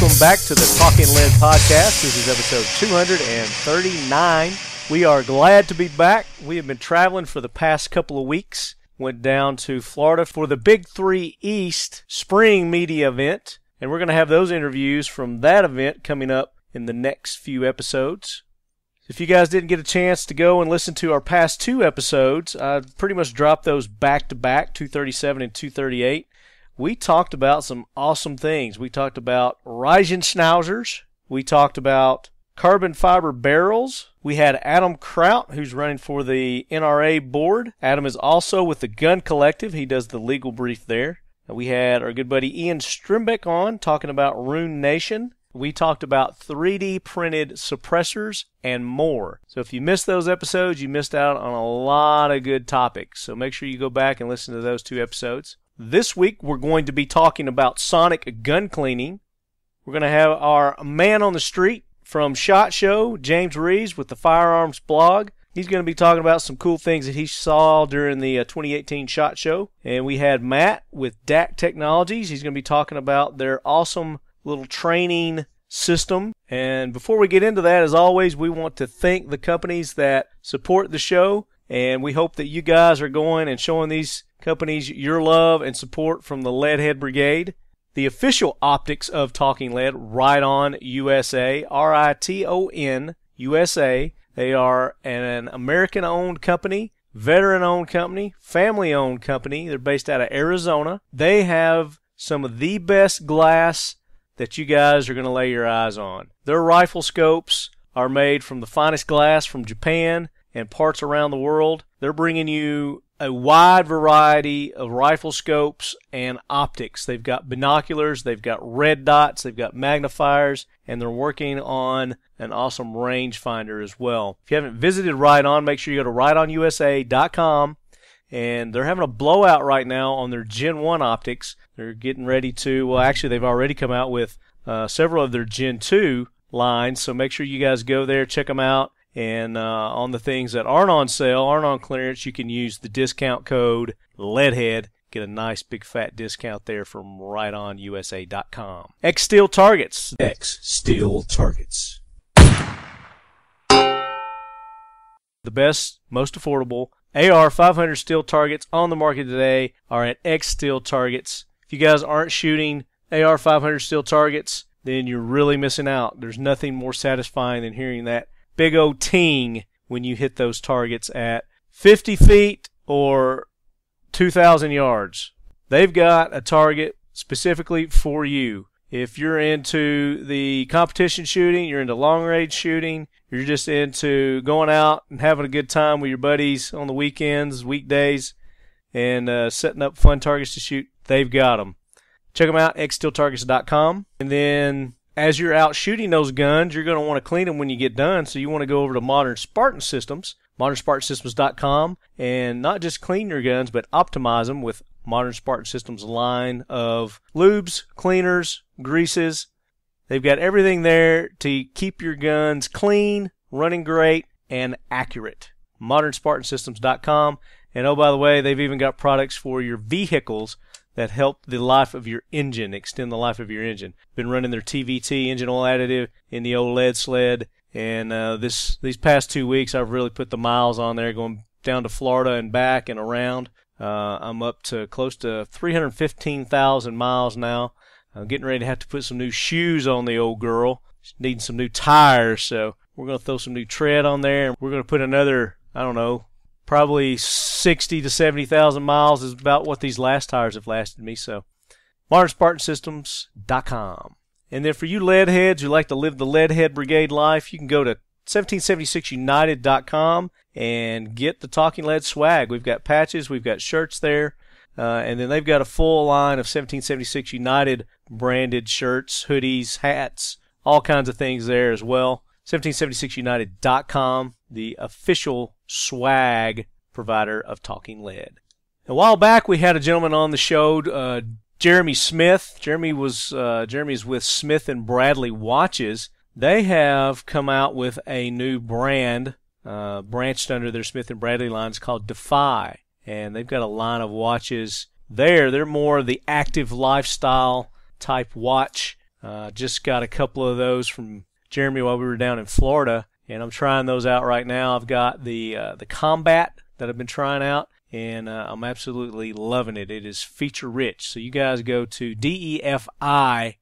Welcome back to the Talking Lead podcast. This is episode 239. We are glad to be back. We have been traveling for the past couple of weeks. Went down to Florida for the Big Three East Spring Media event, and we're going to have those interviews from that event coming up in the next few episodes. If you guys didn't get a chance to go and listen to our past two episodes, I pretty much dropped those back to back, 237 and 238. We talked about some awesome things. We talked about Rising Schnauzers. We talked about carbon fiber barrels. We had Adam Kraut, who's running for the NRA board. Adam is also with the Gun Collective. He does the legal brief there. We had our good buddy Ian Strimbeck on talking about Rune Nation. We talked about 3D printed suppressors and more. So if you missed those episodes, you missed out on a lot of good topics. So make sure you go back and listen to those two episodes. This week, we're going to be talking about sonic gun cleaning. We're going to have our man on the street from SHOT Show, James Reeves with the Firearms blog. He's going to be talking about some cool things that he saw during the uh, 2018 SHOT Show. And we had Matt with DAC Technologies. He's going to be talking about their awesome little training system. And before we get into that, as always, we want to thank the companies that support the show. And we hope that you guys are going and showing these companies your love and support from the Leadhead Brigade. The official optics of Talking Lead, Riton USA, R I T O N USA. They are an American owned company, veteran owned company, family owned company. They're based out of Arizona. They have some of the best glass that you guys are going to lay your eyes on. Their rifle scopes are made from the finest glass from Japan and parts around the world. They're bringing you a wide variety of rifle scopes and optics. They've got binoculars, they've got red dots, they've got magnifiers, and they're working on an awesome rangefinder as well. If you haven't visited Ride Riton, make sure you go to ritonusa.com. And they're having a blowout right now on their Gen 1 optics. They're getting ready to, well, actually, they've already come out with uh, several of their Gen 2 lines. So make sure you guys go there, check them out. And uh, on the things that aren't on sale, aren't on clearance, you can use the discount code LEADHEAD. Get a nice big fat discount there from ritonusa.com. X Steel Targets. X Steel Targets. The best, most affordable AR 500 steel targets on the market today are at X Steel Targets. If you guys aren't shooting AR 500 steel targets, then you're really missing out. There's nothing more satisfying than hearing that big old ting when you hit those targets at 50 feet or 2,000 yards. They've got a target specifically for you. If you're into the competition shooting, you're into long range shooting, you're just into going out and having a good time with your buddies on the weekends, weekdays, and uh, setting up fun targets to shoot, they've got them. Check them out, xsteeltargets.com. And then as you're out shooting those guns, you're going to want to clean them when you get done. So you want to go over to Modern Spartan Systems, modernspartansystems.com, and not just clean your guns, but optimize them with Modern Spartan Systems line of lubes, cleaners, greases. They've got everything there to keep your guns clean, running great, and accurate. ModernSpartanSystems.com. And oh, by the way, they've even got products for your vehicles that help the life of your engine, extend the life of your engine. Been running their TVT engine oil additive in the old lead sled, and uh, this these past two weeks I've really put the miles on there, going down to Florida and back and around. Uh, I'm up to close to 315,000 miles now. I'm getting ready to have to put some new shoes on the old girl. She's needing some new tires, so we're going to throw some new tread on there, and we're going to put another, I don't know, probably 60 to 70,000 miles is about what these last tires have lasted me. So, modernspartansystems.com. And then for you lead heads who like to live the leadhead brigade life, you can go to 1776united.com and get the Talking Lead swag. We've got patches, we've got shirts there, uh, and then they've got a full line of 1776 United branded shirts, hoodies, hats, all kinds of things there as well. 1776united.com, the official swag provider of Talking Lead. A while back, we had a gentleman on the show, uh, Jeremy Smith. Jeremy was uh, Jeremy's with Smith and Bradley Watches. They have come out with a new brand, uh, branched under their Smith and Bradley lines called Defy, and they've got a line of watches there. They're more the active lifestyle type watch. Uh, just got a couple of those from Jeremy while we were down in Florida, and I'm trying those out right now. I've got the uh, the Combat that I've been trying out, and uh, I'm absolutely loving it. It is feature rich. So you guys go to defi.com,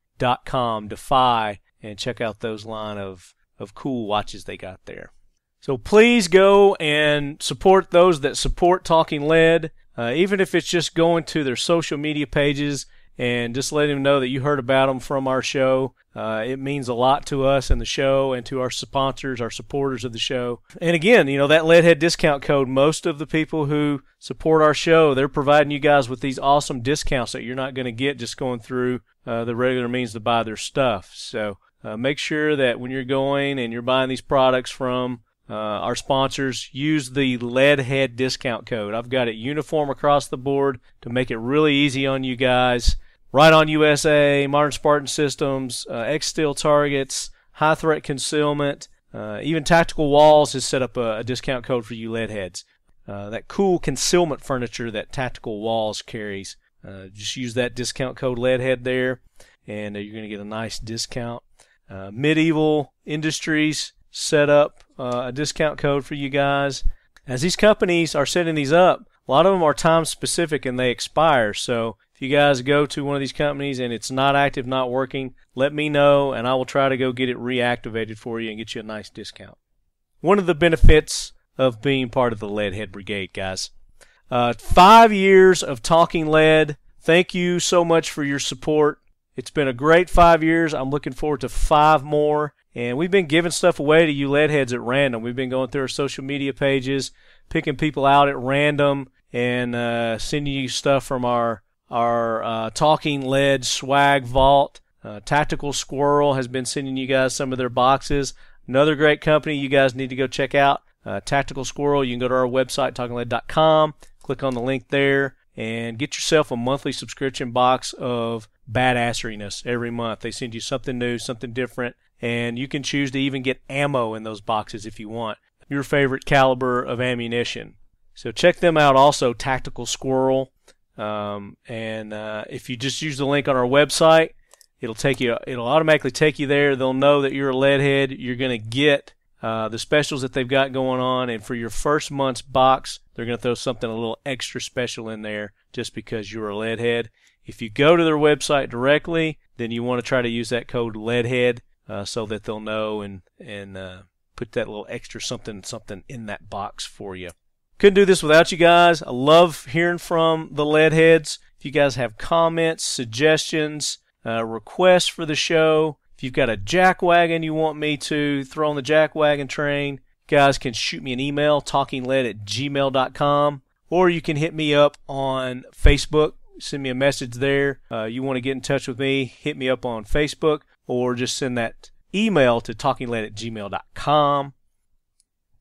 Defy, and check out those line of of cool watches they got there. So please go and support those that support Talking Lead, uh, even if it's just going to their social media pages and just letting them know that you heard about them from our show. Uh, it means a lot to us and the show and to our sponsors, our supporters of the show. And again, you know, that Leadhead discount code, most of the people who support our show, they're providing you guys with these awesome discounts that you're not going to get just going through uh, the regular means to buy their stuff. So uh, make sure that when you're going and you're buying these products from uh, our sponsors, use the Leadhead discount code. I've got it uniform across the board to make it really easy on you guys. Riton USA, Modern Spartan Systems, uh, X Steel Targets, High Threat Concealment, uh, even Tactical Walls has set up a, a discount code for you lead heads. Uh, that cool concealment furniture that Tactical Walls carries. Uh, just use that discount code leadhead there, and uh, you're going to get a nice discount. Uh, Medieval Industries set up a discount code for you guys. As these companies are setting these up, a lot of them are time specific and they expire. So if you guys go to one of these companies and it's not active, not working, let me know and I will try to go get it reactivated for you and get you a nice discount. One of the benefits of being part of the Leadhead Brigade, guys. Uh, five years of talking lead. Thank you so much for your support. It's been a great five years. I'm looking forward to five more. And we've been giving stuff away to you lead heads at random. We've been going through our social media pages, picking people out at random, and uh, sending you stuff from our our uh, talking lead swag vault. Uh, Tactical Squirrel has been sending you guys some of their boxes. Another great company you guys need to go check out. Uh, Tactical Squirrel. You can go to our website talkinglead.com, click on the link there, and get yourself a monthly subscription box of badasseriness every month. They send you something new, something different and you can choose to even get ammo in those boxes if you want. Your favorite caliber of ammunition. So check them out also, Tactical Squirrel. Um, and uh, if you just use the link on our website, it'll take you. It'll automatically take you there. They'll know that you're a leadhead. You're going to get uh, the specials that they've got going on, and for your first month's box, they're going to throw something a little extra special in there just because you're a leadhead. If you go to their website directly, then you want to try to use that code leadhead uh, so that they'll know and and uh, put that little extra something something in that box for you. Couldn't do this without you guys. I love hearing from the lead heads. If you guys have comments, suggestions, uh, requests for the show, if you've got a jack wagon you want me to throw on the jack wagon train, guys can shoot me an email, talkinglead at gmail.com, or you can hit me up on Facebook. Send me a message there. Uh, you want to get in touch with me, hit me up on Facebook or just send that email to talkinglead at gmail.com.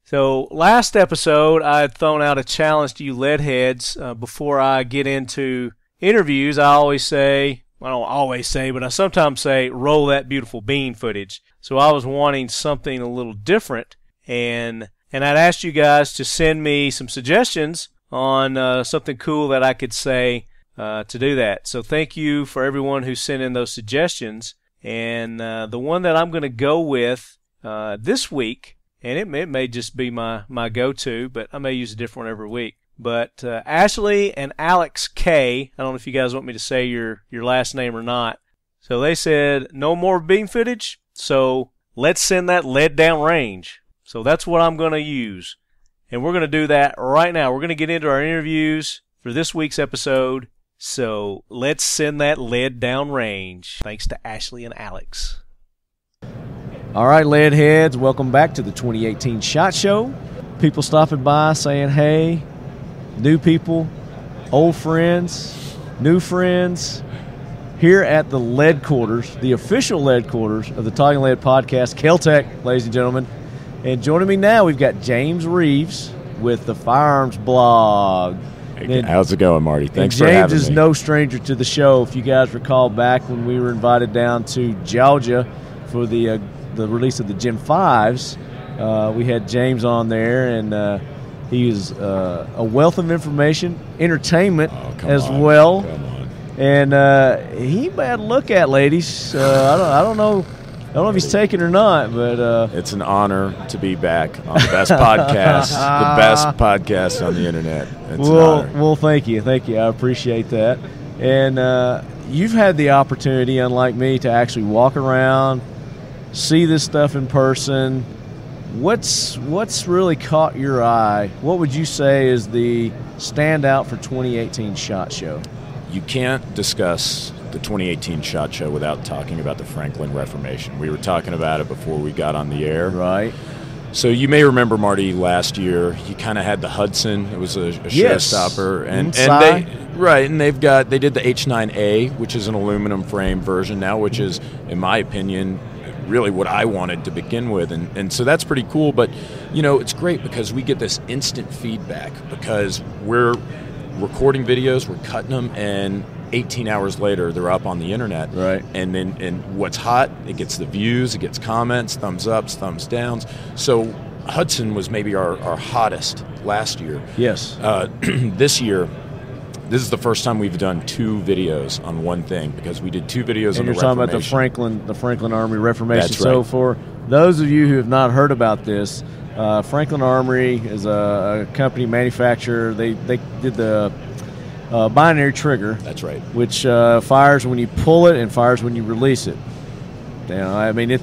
So, last episode, I had thrown out a challenge to you leadheads. Uh, before I get into interviews, I always say, I don't always say, but I sometimes say, roll that beautiful bean footage. So, I was wanting something a little different, and and I'd asked you guys to send me some suggestions on uh, something cool that I could say uh, to do that. So, thank you for everyone who sent in those suggestions. And uh, the one that I'm going to go with uh, this week, and it may, it may, just be my, my go to, but I may use a different one every week. But uh, Ashley and Alex K, I don't know if you guys want me to say your, your last name or not. So they said, no more beam footage, so let's send that lead down range. So that's what I'm going to use. And we're going to do that right now. We're going to get into our interviews for this week's episode. So let's send that lead down range. Thanks to Ashley and Alex. All right, lead heads, welcome back to the 2018 Shot Show. People stopping by saying hey, new people, old friends, new friends. Here at the lead quarters, the official lead quarters of the Talking Lead podcast, Kel-Tec, ladies and gentlemen. And joining me now, we've got James Reeves with the Firearms Blog. And, How's it going, Marty? Thanks for having me. James is no stranger to the show. If you guys recall back when we were invited down to Georgia for the uh, the release of the Gen Fives, uh, we had James on there, and uh, he is uh, a wealth of information, entertainment Oh, as on. well. And uh, he bad look at ladies. Uh, I don't I don't know I don't know if he's taken or not, but uh, it's an honor to be back on the best podcast, the best podcast on the internet. It's well, well, thank you, thank you. I appreciate that. And uh, you've had the opportunity, unlike me, to actually walk around, see this stuff in person. What's what's really caught your eye? What would you say is the standout for 2018 Shot Show? You can't discuss the 2018 Shot Show without talking about the Franklin Reformation. We were talking about it before we got on the air. Right. So you may remember Marty last year. He kind of had the Hudson. It was a, a yes. showstopper, and and they right, and they've got they did the H9A, which is an aluminum frame version now, which is, in my opinion, really what I wanted to begin with, and and so that's pretty cool. But you know, it's great because we get this instant feedback because we're recording videos, we're cutting them, and 18 hours later they're up on the internet. Right. And then and what's hot it gets the views it gets comments thumbs ups thumbs downs. So hudson was maybe our, our hottest last year. Yes. Uh, this year this is the first time we've done two videos on one thing because we did two videos and on you're talking about the franklin the franklin armory reformation That's so right. for those of you who have not heard about this uh, franklin armory is a, a company manufacturer they, they did the uh, binary trigger. That's right. Which uh, fires when you pull it and fires when you release it. You know, I mean, it,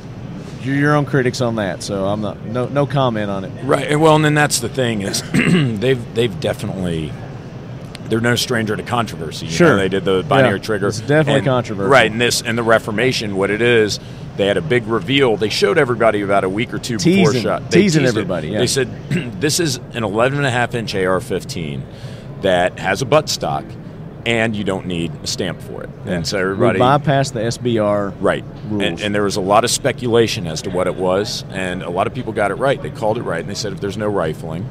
you're your own critics on that, so I'm not no no comment on it. Right. Well, and then that's the thing is they've they've definitely they're no stranger to controversy. You sure, know, they did the binary yeah, trigger. It's definitely and, controversial. Right. And this and the Reformation, what it is. They had a big reveal. They showed everybody about a week or two teasing, before shot. They teasing everybody. Yeah. They said this is an 11 and a half inch AR-15 that has a butt stock and you don't need a stamp for it. Yeah. And so everybody we bypassed the SBR right, rules. and, and, there was a lot of speculation as to what it was, and a lot of people got it right. They called it right, and they said if there's no rifling,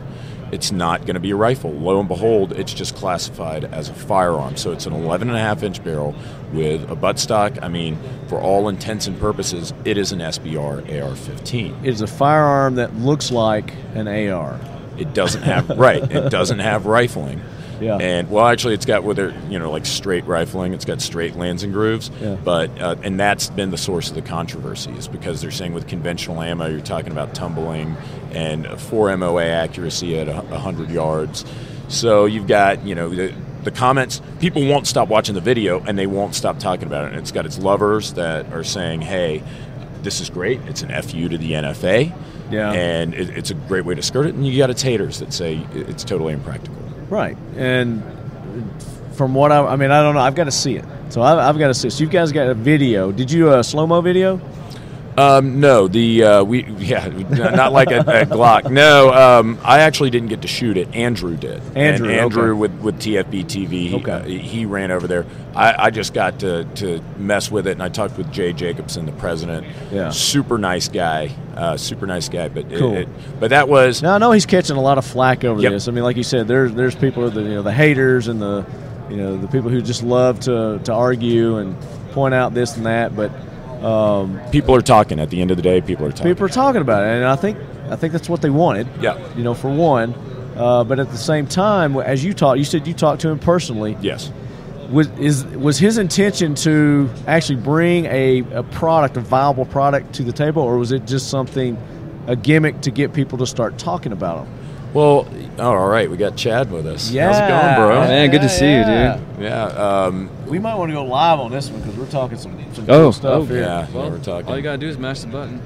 it's not going to be a rifle. Lo and behold, it's just classified as a firearm. So it's an 11 and a half inch barrel with a buttstock. I mean, for all intents and purposes, it is an SBR AR-15. It is a firearm that looks like an AR. It doesn't have right. It doesn't have rifling. Yeah. And well, actually, it's got whether you know like straight rifling. It's got straight lands and grooves. Yeah. But uh, and that's been the source of the controversy is because they're saying with conventional ammo, you're talking about tumbling and four MOA accuracy at hundred yards. So you've got you know the, the comments. People won't stop watching the video and they won't stop talking about it. And it's got its lovers that are saying, hey. This is great. It's an FU to the NFA. Yeah. And it, it's a great way to skirt it. And you got its haters that say it's totally impractical. Right, and from what I, I mean, I don't know. I've got to see it, so I've, I've got to see. It. So you guys got a video? Did you a uh, slow mo video? Um, no, the uh, we yeah, not like a, a Glock. No, um, I actually didn't get to shoot it. Andrew did. Andrew, and Andrew okay. with with TFB TV. He, Okay. uh, he ran over there. I, I just got to, to mess with it, and I talked with Jay Jacobson, the president. Yeah. super nice guy. Uh, super nice guy. But it- Cool. it, but that was Now I know he's catching a lot of flack over Yep. this. I mean, like you said, there's there's people the you know the haters and the you know the people who just love to to argue and point out this and that, but. Um, people are talking. At the end of the day, people are talking. people are talking about it, and I think I think that's what they wanted. Yeah. You know, for one, uh, but at the same time, as you talked, you said you talked to him personally. Yes. Was is was his intention to actually bring a, a product, a viable product, to the table, or was it just something, a gimmick to get people to start talking about him? Well, oh, all right. We got Chad with us. Yeah. How's it going, bro? Man, good to see you, dude. Yeah. Um, We might want to go live on this one because we're talking some, some Oh, cool stuff oh, here. yeah. Well, we're talking. All you gotta do is mash the button.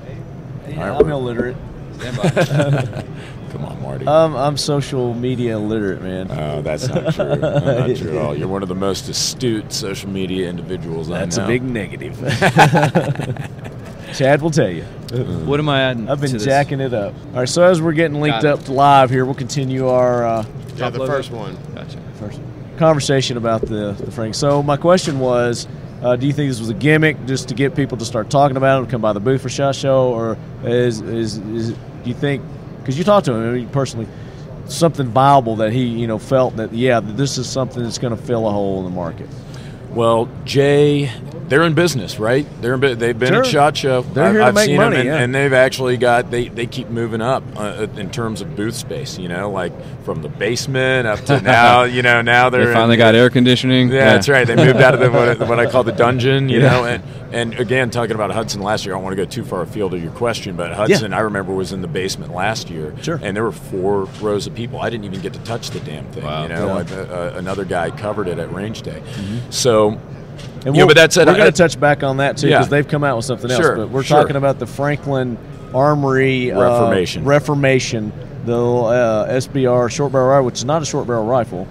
Yeah, right, I'm illiterate. Stand by. Come on, Marty. Um, I'm social media illiterate, man. Oh, that's not true. No, not true at all. You're one of the most astute social media individuals That's I know. That's a big negative. Chad will tell you. what am I adding? I've been to this? jacking it up. All right, so as we're getting linked up to live here, we'll continue our uh, Yeah, the loader? first one. Gotcha. first conversation about the the Frank. So my question was, uh, do you think this was a gimmick just to get people to start talking about it, come by the booth for Shot Show, or is is, is do you think because you talked to him I mean, personally, something viable that he you know felt that yeah this is something that's going to fill a hole in the market? Well, Jay they're in business, right? They're in, they've been Sure. at Shot Show. They're I've, here to I've make seen money, them, and, yeah. and they've actually got they, they keep moving up uh, in terms of booth space. You know, like from the basement up to now. You know, now they're They finally in, got air conditioning. Yeah, that's right. They moved out of the what, what I call the dungeon, you Yeah. know. And and again, talking about Hudson last year, I don't want to go too far afield of your question, but Hudson, I remember was in the basement last year, Sure. and there were four rows of people. I didn't even get to touch the damn thing. Wow. You know, Yeah. Mm-hmm. Uh, uh, another guy covered it at range day. So. And Yeah, we'll- but that said, we're going to touch back on that too Yeah. because they've come out with something else. Sure, But we're sure. talking about the Franklin Armory uh, Reformation. Reformation, the uh, SBR short barrel rifle, which is not a short barrel rifle,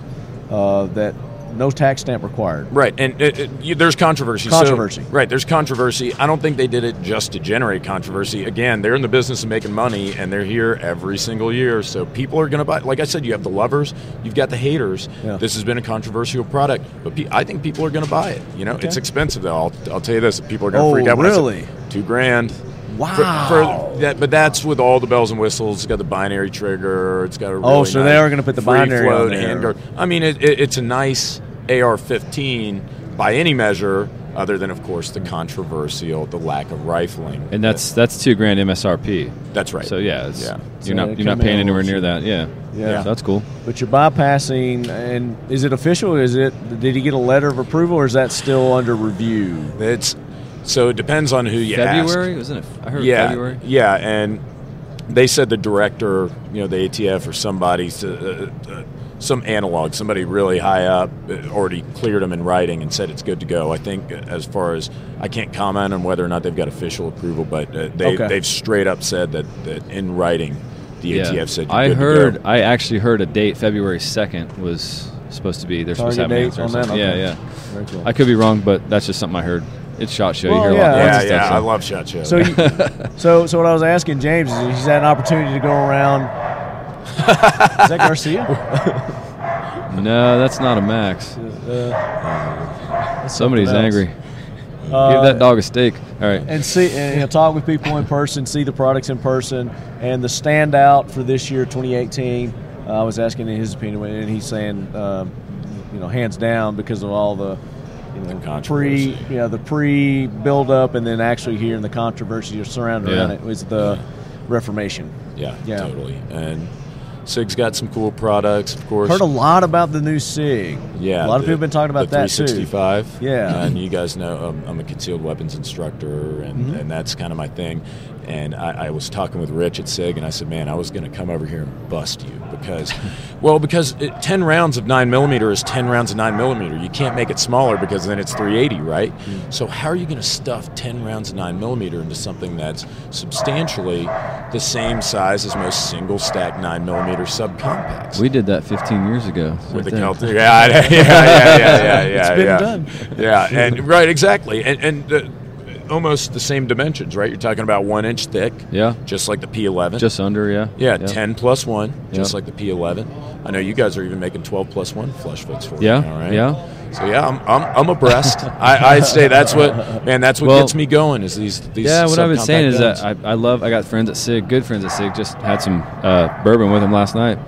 uh, that no tax stamp required. Right, and it, it, you, there's controversy. So- Controversy. right, there's controversy. I don't think they did it just to generate controversy. Again, they're in the business of making money, and they're here every single year. So people are going to buy. Like I said, you have the lovers, you've got the haters. Yeah. This has been a controversial product, but pe- I think people are going to buy it. You know, it's expensive though. I'll, I'll tell you this: people are going to Oh, freak out. when I say really? Two grand. Wow. For, for that, but that's with all the bells and whistles. It's got the binary trigger. It's got a Oh, really so they are gonna put the binary on float handguard. I mean, it, it, it's a nice AR-15 by any measure, other than of course the controversial, the lack of rifling. And that's that's two grand MSRP. that's right. So yeah, it's, Yeah. You're they not you're not paying anywhere near that. Yeah. Yeah. So that's cool. But you're bypassing, and is it official? Is it? Did he get a letter of approval, or is that still under review? it's so it depends on who you ask. February wasn't it? I heard yeah, February. Yeah, and they said the director, you know, the ATF or somebody, uh, uh, some analog, somebody really high up, uh, already cleared them in writing and said it's good to go. I think uh, as far as I can't comment on whether or not they've got official approval, but uh, they Okay. they've straight up said that, that in writing, the Yeah. ATF said you're I good to heard. go. I actually heard a date. February second was supposed to be. They're supposed to have Target an answer. on that? something. Yeah, yeah. Very cool. I could be wrong, but that's just something I heard. It's shot show. Well, you hear yeah, a lot, yeah, lots of yeah, stuff. I love shot show. So, you, so, so what I was asking James is he's had an opportunity to go around. Is that Garcia? No, that's not a max. Uh, Somebody's angry. Uh, Give that dog a steak. All right. and see and you know, talk with people in person, see the products in person, and the standout for this year, 2018. Uh, I was asking in his opinion, and he's saying, um, you know, hands down because of all the, you know, pre, yeah, the pre build up, and then actually hearing the controversy surrounding Yeah. around it was the Reformation. yeah, Yeah. totally. And Sig's got some cool products, of course. Heard a lot about the new Sig. Yeah, a lot of people have been talking about the that too. 365. Yeah. and you guys know um, I'm a concealed weapons instructor, and, Mm-hmm. and that's kind of my thing. And I, I was talking with Rich at Sig, and I said, "Man, I was going to come over here and bust you because, well, because it, 10 rounds of nine millimeter is 10 rounds of nine millimeter. You can't make it smaller because then it's 380, right? Mm-hmm. So how are you going to stuff 10 rounds of nine millimeter into something that's substantially the same size as most single stack nine millimeter subcompacts? We did that 15 years ago. with right the. Kel-Tec. Yeah, yeah, yeah, yeah, yeah, yeah. It's been yeah. done. Yeah, and right, exactly, and and uh, almost the same dimensions, right? You're talking about one inch thick, Yeah. just like the P11. Just under, yeah. yeah, ten plus one, just Yep. like the P11. I know you guys are even making 12 plus one flush fits for Yeah. All right. yeah. So yeah, I'm I'm, I'm abreast. I I say that's what man, that's what Well, gets me going is these these. Yeah, what I've been saying is that. I, I love. I got friends at Sig, good friends at Sig. Just had some uh, bourbon with them last night.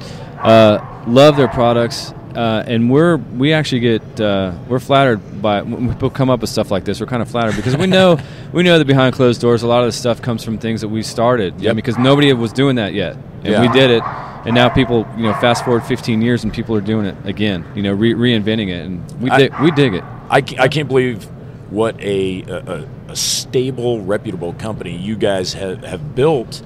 Uh, love their products, uh, and we're we actually get uh, we're flattered by when people come up with stuff like this. We're kind of flattered because we know we know that behind closed doors, a lot of the stuff comes from things that we started. Yeah, because nobody was doing that yet, and Yeah. we did it. And now people, you know, fast forward 15 years and people are doing it again. You know, re- reinventing it, and we I- dig, we dig it. I, I can't believe what a, a, a stable, reputable company you guys have, have built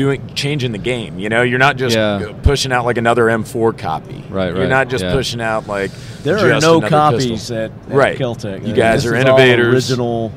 doing changing the game. You know, you're not just Yeah. pushing out like another M4 copy. Right, right. You're not just yeah. pushing out like There are no copies pistol. at, at Right. Kel-Tec. You guys This are innovators. original.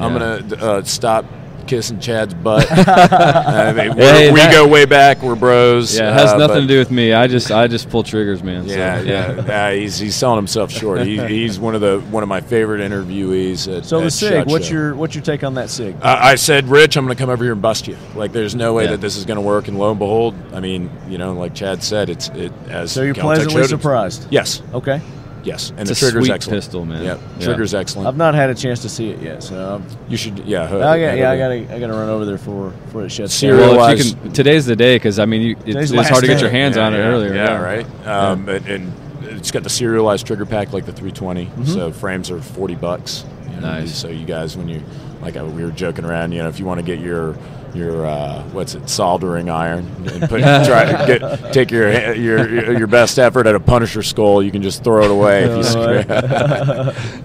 I'm Yeah. gonna uh, stop kissing Chad's butt. I mean, we're- Hey, we that- go way back. We're bros. Yeah, it has uh, nothing but- to do with me. I just I just pull triggers, man. So, Yeah, yeah, yeah. He's he's selling himself short. He, he's one of the one of my favorite interviewees. At, So the at Sig, Shot what's Show. your what's your take on that Sig? I I said, Rich, I'm going to come over here and bust you. Like, there's no way Yeah. that this is going to work. And lo and behold, I mean, you know, like Chad said, it's it as So you're Kel-Tec pleasantly surprised. Yes, Okay, yes, and It's the a trigger's sweet excellent. pistol, man. Yep, Yeah. trigger's excellent. I've not had a chance to see it yet, so I'm, you should, yeah. I got, yeah, I got to I got to run over there for for it shuts down. Serial- Well, if you Serialized- can, today's the day because I mean, you, it's, it's hard to get your hands yeah, on it earlier. Yeah, right. Um, and, and it's got the serialized trigger pack like the 320. Mm-hmm. So frames are 40 bucks. You know, Nice. So you guys, when you like, we were joking around. You know, if you want to get your your uh, what's it soldering iron and put try to get take your your your best effort at a Punisher skull, you can just throw it away if you screw.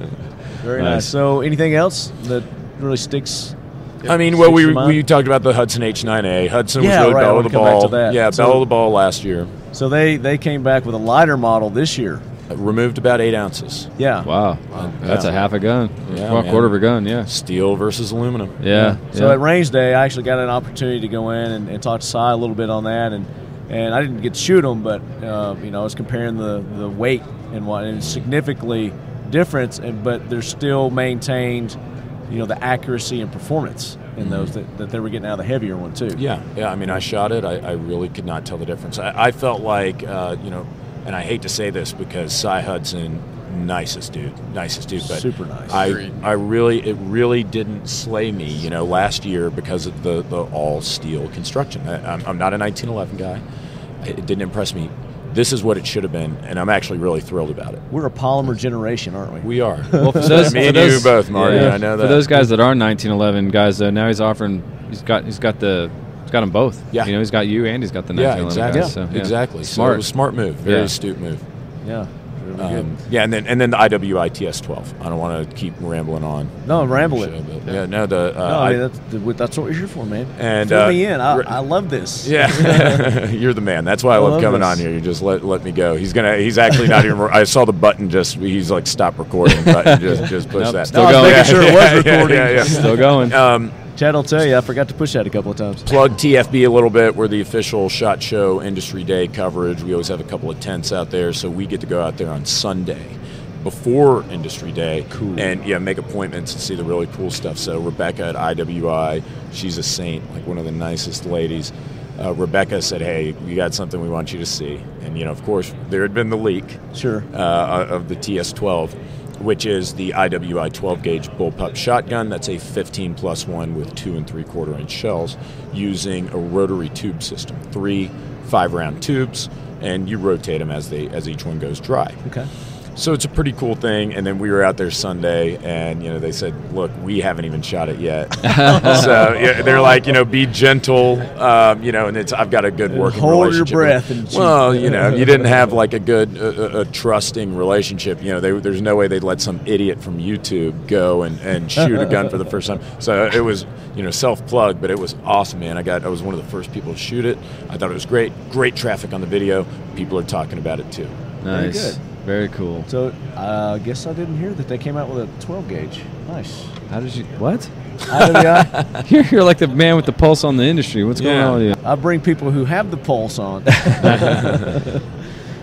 Very nice. Nice. So, anything else that really sticks? I mean, well, we Sticks in mind? we talked about the Hudson H9A. Hudson Yeah, was really right, belle of the come back to ball. that. Yeah, So- belle of the ball last year. So they they came back with a lighter model this year. Uh, Removed about eight ounces. Yeah. Wow, that's Yeah. a half a gun, Yeah, Well, man. quarter of a gun. Yeah, Steel versus aluminum. yeah. So yeah. at range day, I actually got an opportunity to go in and, and talk to Cy a little bit on that, and and I didn't get to shoot them, but uh, you know I was comparing the the weight and what, and it's significantly different, and but they're still maintained, you know, the accuracy and performance in those that, that they were getting out of the heavier one too. Yeah, yeah. I mean, I shot it. I, I really could not tell the difference. I, I felt like, uh, you know, and I hate to say this because Cy Hudson, nicest dude, nicest dude, but Super nice. I, Agreed. I really, it really didn't slay me, you know, last year because of the, the all steel construction. I, I'm, I'm not a 1911 guy. It didn't impress me. This is what it should have been, and I'm actually really thrilled about it. We're a polymer generation, aren't we? We are. Well, for those, Me for and those, you both, Marty. yeah. I know that. For those guys that are 1911 guys, though, now he's offering. He's got. He's got the. He's got them both. Yeah. You know, he's got you and he's got the yeah, 1911 exactly. guys. So, yeah. Exactly. So Smart. it was smart move. Very Yeah. astute move. yeah. Really Um, yeah, and then and then the IWI TS12. I don't want to keep rambling on. good. No, ramble it. Show, but yeah, no, the uh, No, I I- mean, that's, that's what we're here for, man. And, Fill uh, me in. I, I love this. yeah, you're the man. That's why I, I love, love coming this. on here. You just let let me go. He's gonna. He's actually not even. I saw the button. Just he's like stop recording button. Just just push Nope, that. still No, I was going. making sure it was Yeah, yeah, recording. Yeah, yeah, Still going. Um, Chad will tell you, I forgot to push that a couple of times. plug TFB a little bit. We're the official Shot Show Industry Day coverage. We always have a couple of tents out there, so we get to go out there on Sunday before Industry Day Cool. and yeah, make appointments and see the really cool stuff. So Rebecca at IWI, she's a saint, like one of the nicest ladies. Uh, Rebecca said, "Hey, we got something we want you to see," and you know, of course, there had been the leak Sure. uh, of the TS12, which is the IWI 12 gauge bullpup shotgun. That's a 15 plus one with two and three quarter inch shells using a rotary tube system, three five round tubes, and you rotate them as they as each one goes dry. Okay. So it's a pretty cool thing. And then we were out there Sunday, and you know they said, "Look, we haven't even shot it yet." so yeah, they're like, you know, be gentle, um, you know, and it's I've got a good working hold your breath and well, you know, you didn't have like a good, uh, a, a trusting relationship. You know, they, there's no way they'd let some idiot from YouTube go and, and shoot a gun for the first time. So it was, you know, self plug, but it was awesome, man. I got, I was one of the first people to shoot it. I thought it was great. Great traffic on the video. People are talking about it too. nice. Good. Very cool. So uh, I guess I didn't hear that they came out with a 12 gauge. Nice. How did you? What? You're, you're like the man with the pulse on the industry. What's going on with you? I bring people who have the pulse on.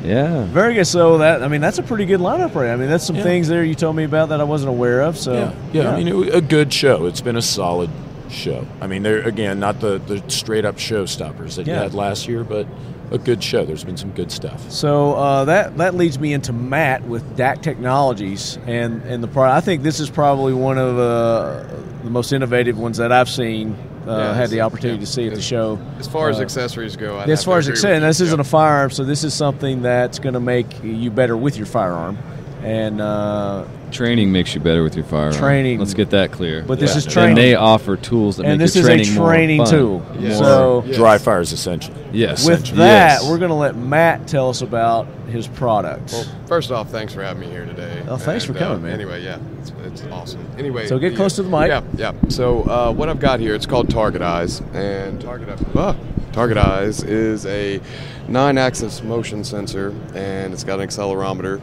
Yeah. Very good. So that I mean that's a pretty good lineup, right? I mean that's some Yeah. things there you told me about that I wasn't aware of. So yeah, yeah. I mean, it, a good show. It's been a solid show. I mean, they're again not the, the straight up showstoppers that Yeah. you had last year, but a good show. There's been some good stuff. So uh, that that leads me into Matt with DAC Technologies and and the product. I think this is probably one of uh, the most innovative ones that I've seen. Uh, Yeah, had the opportunity yeah. to see at the show. As far as Uh, accessories go, I'd as have far to as agree accessories, with you. this isn't Yeah. a firearm, so this is something that's going to make you better with your firearm. And uh, Training makes you better with your firearm. Training. Let's get that clear. But this Yeah. is And training. they offer tools that and make this your is a training tool. Yes. So Yes. Dry fire is essential. Yes. with Essential. that, Yes. we're going to let Matt tell us about his products. Well, first off, thanks for having me here today. Oh, thanks for And, uh, coming, man. Anyway, yeah, it's, it's awesome. Anyway, So get close to the mic. Yeah, yeah. So uh, what I've got here, it's called Targetize, and Target ah, Targetize is a nine-axis motion sensor, and it's got an accelerometer.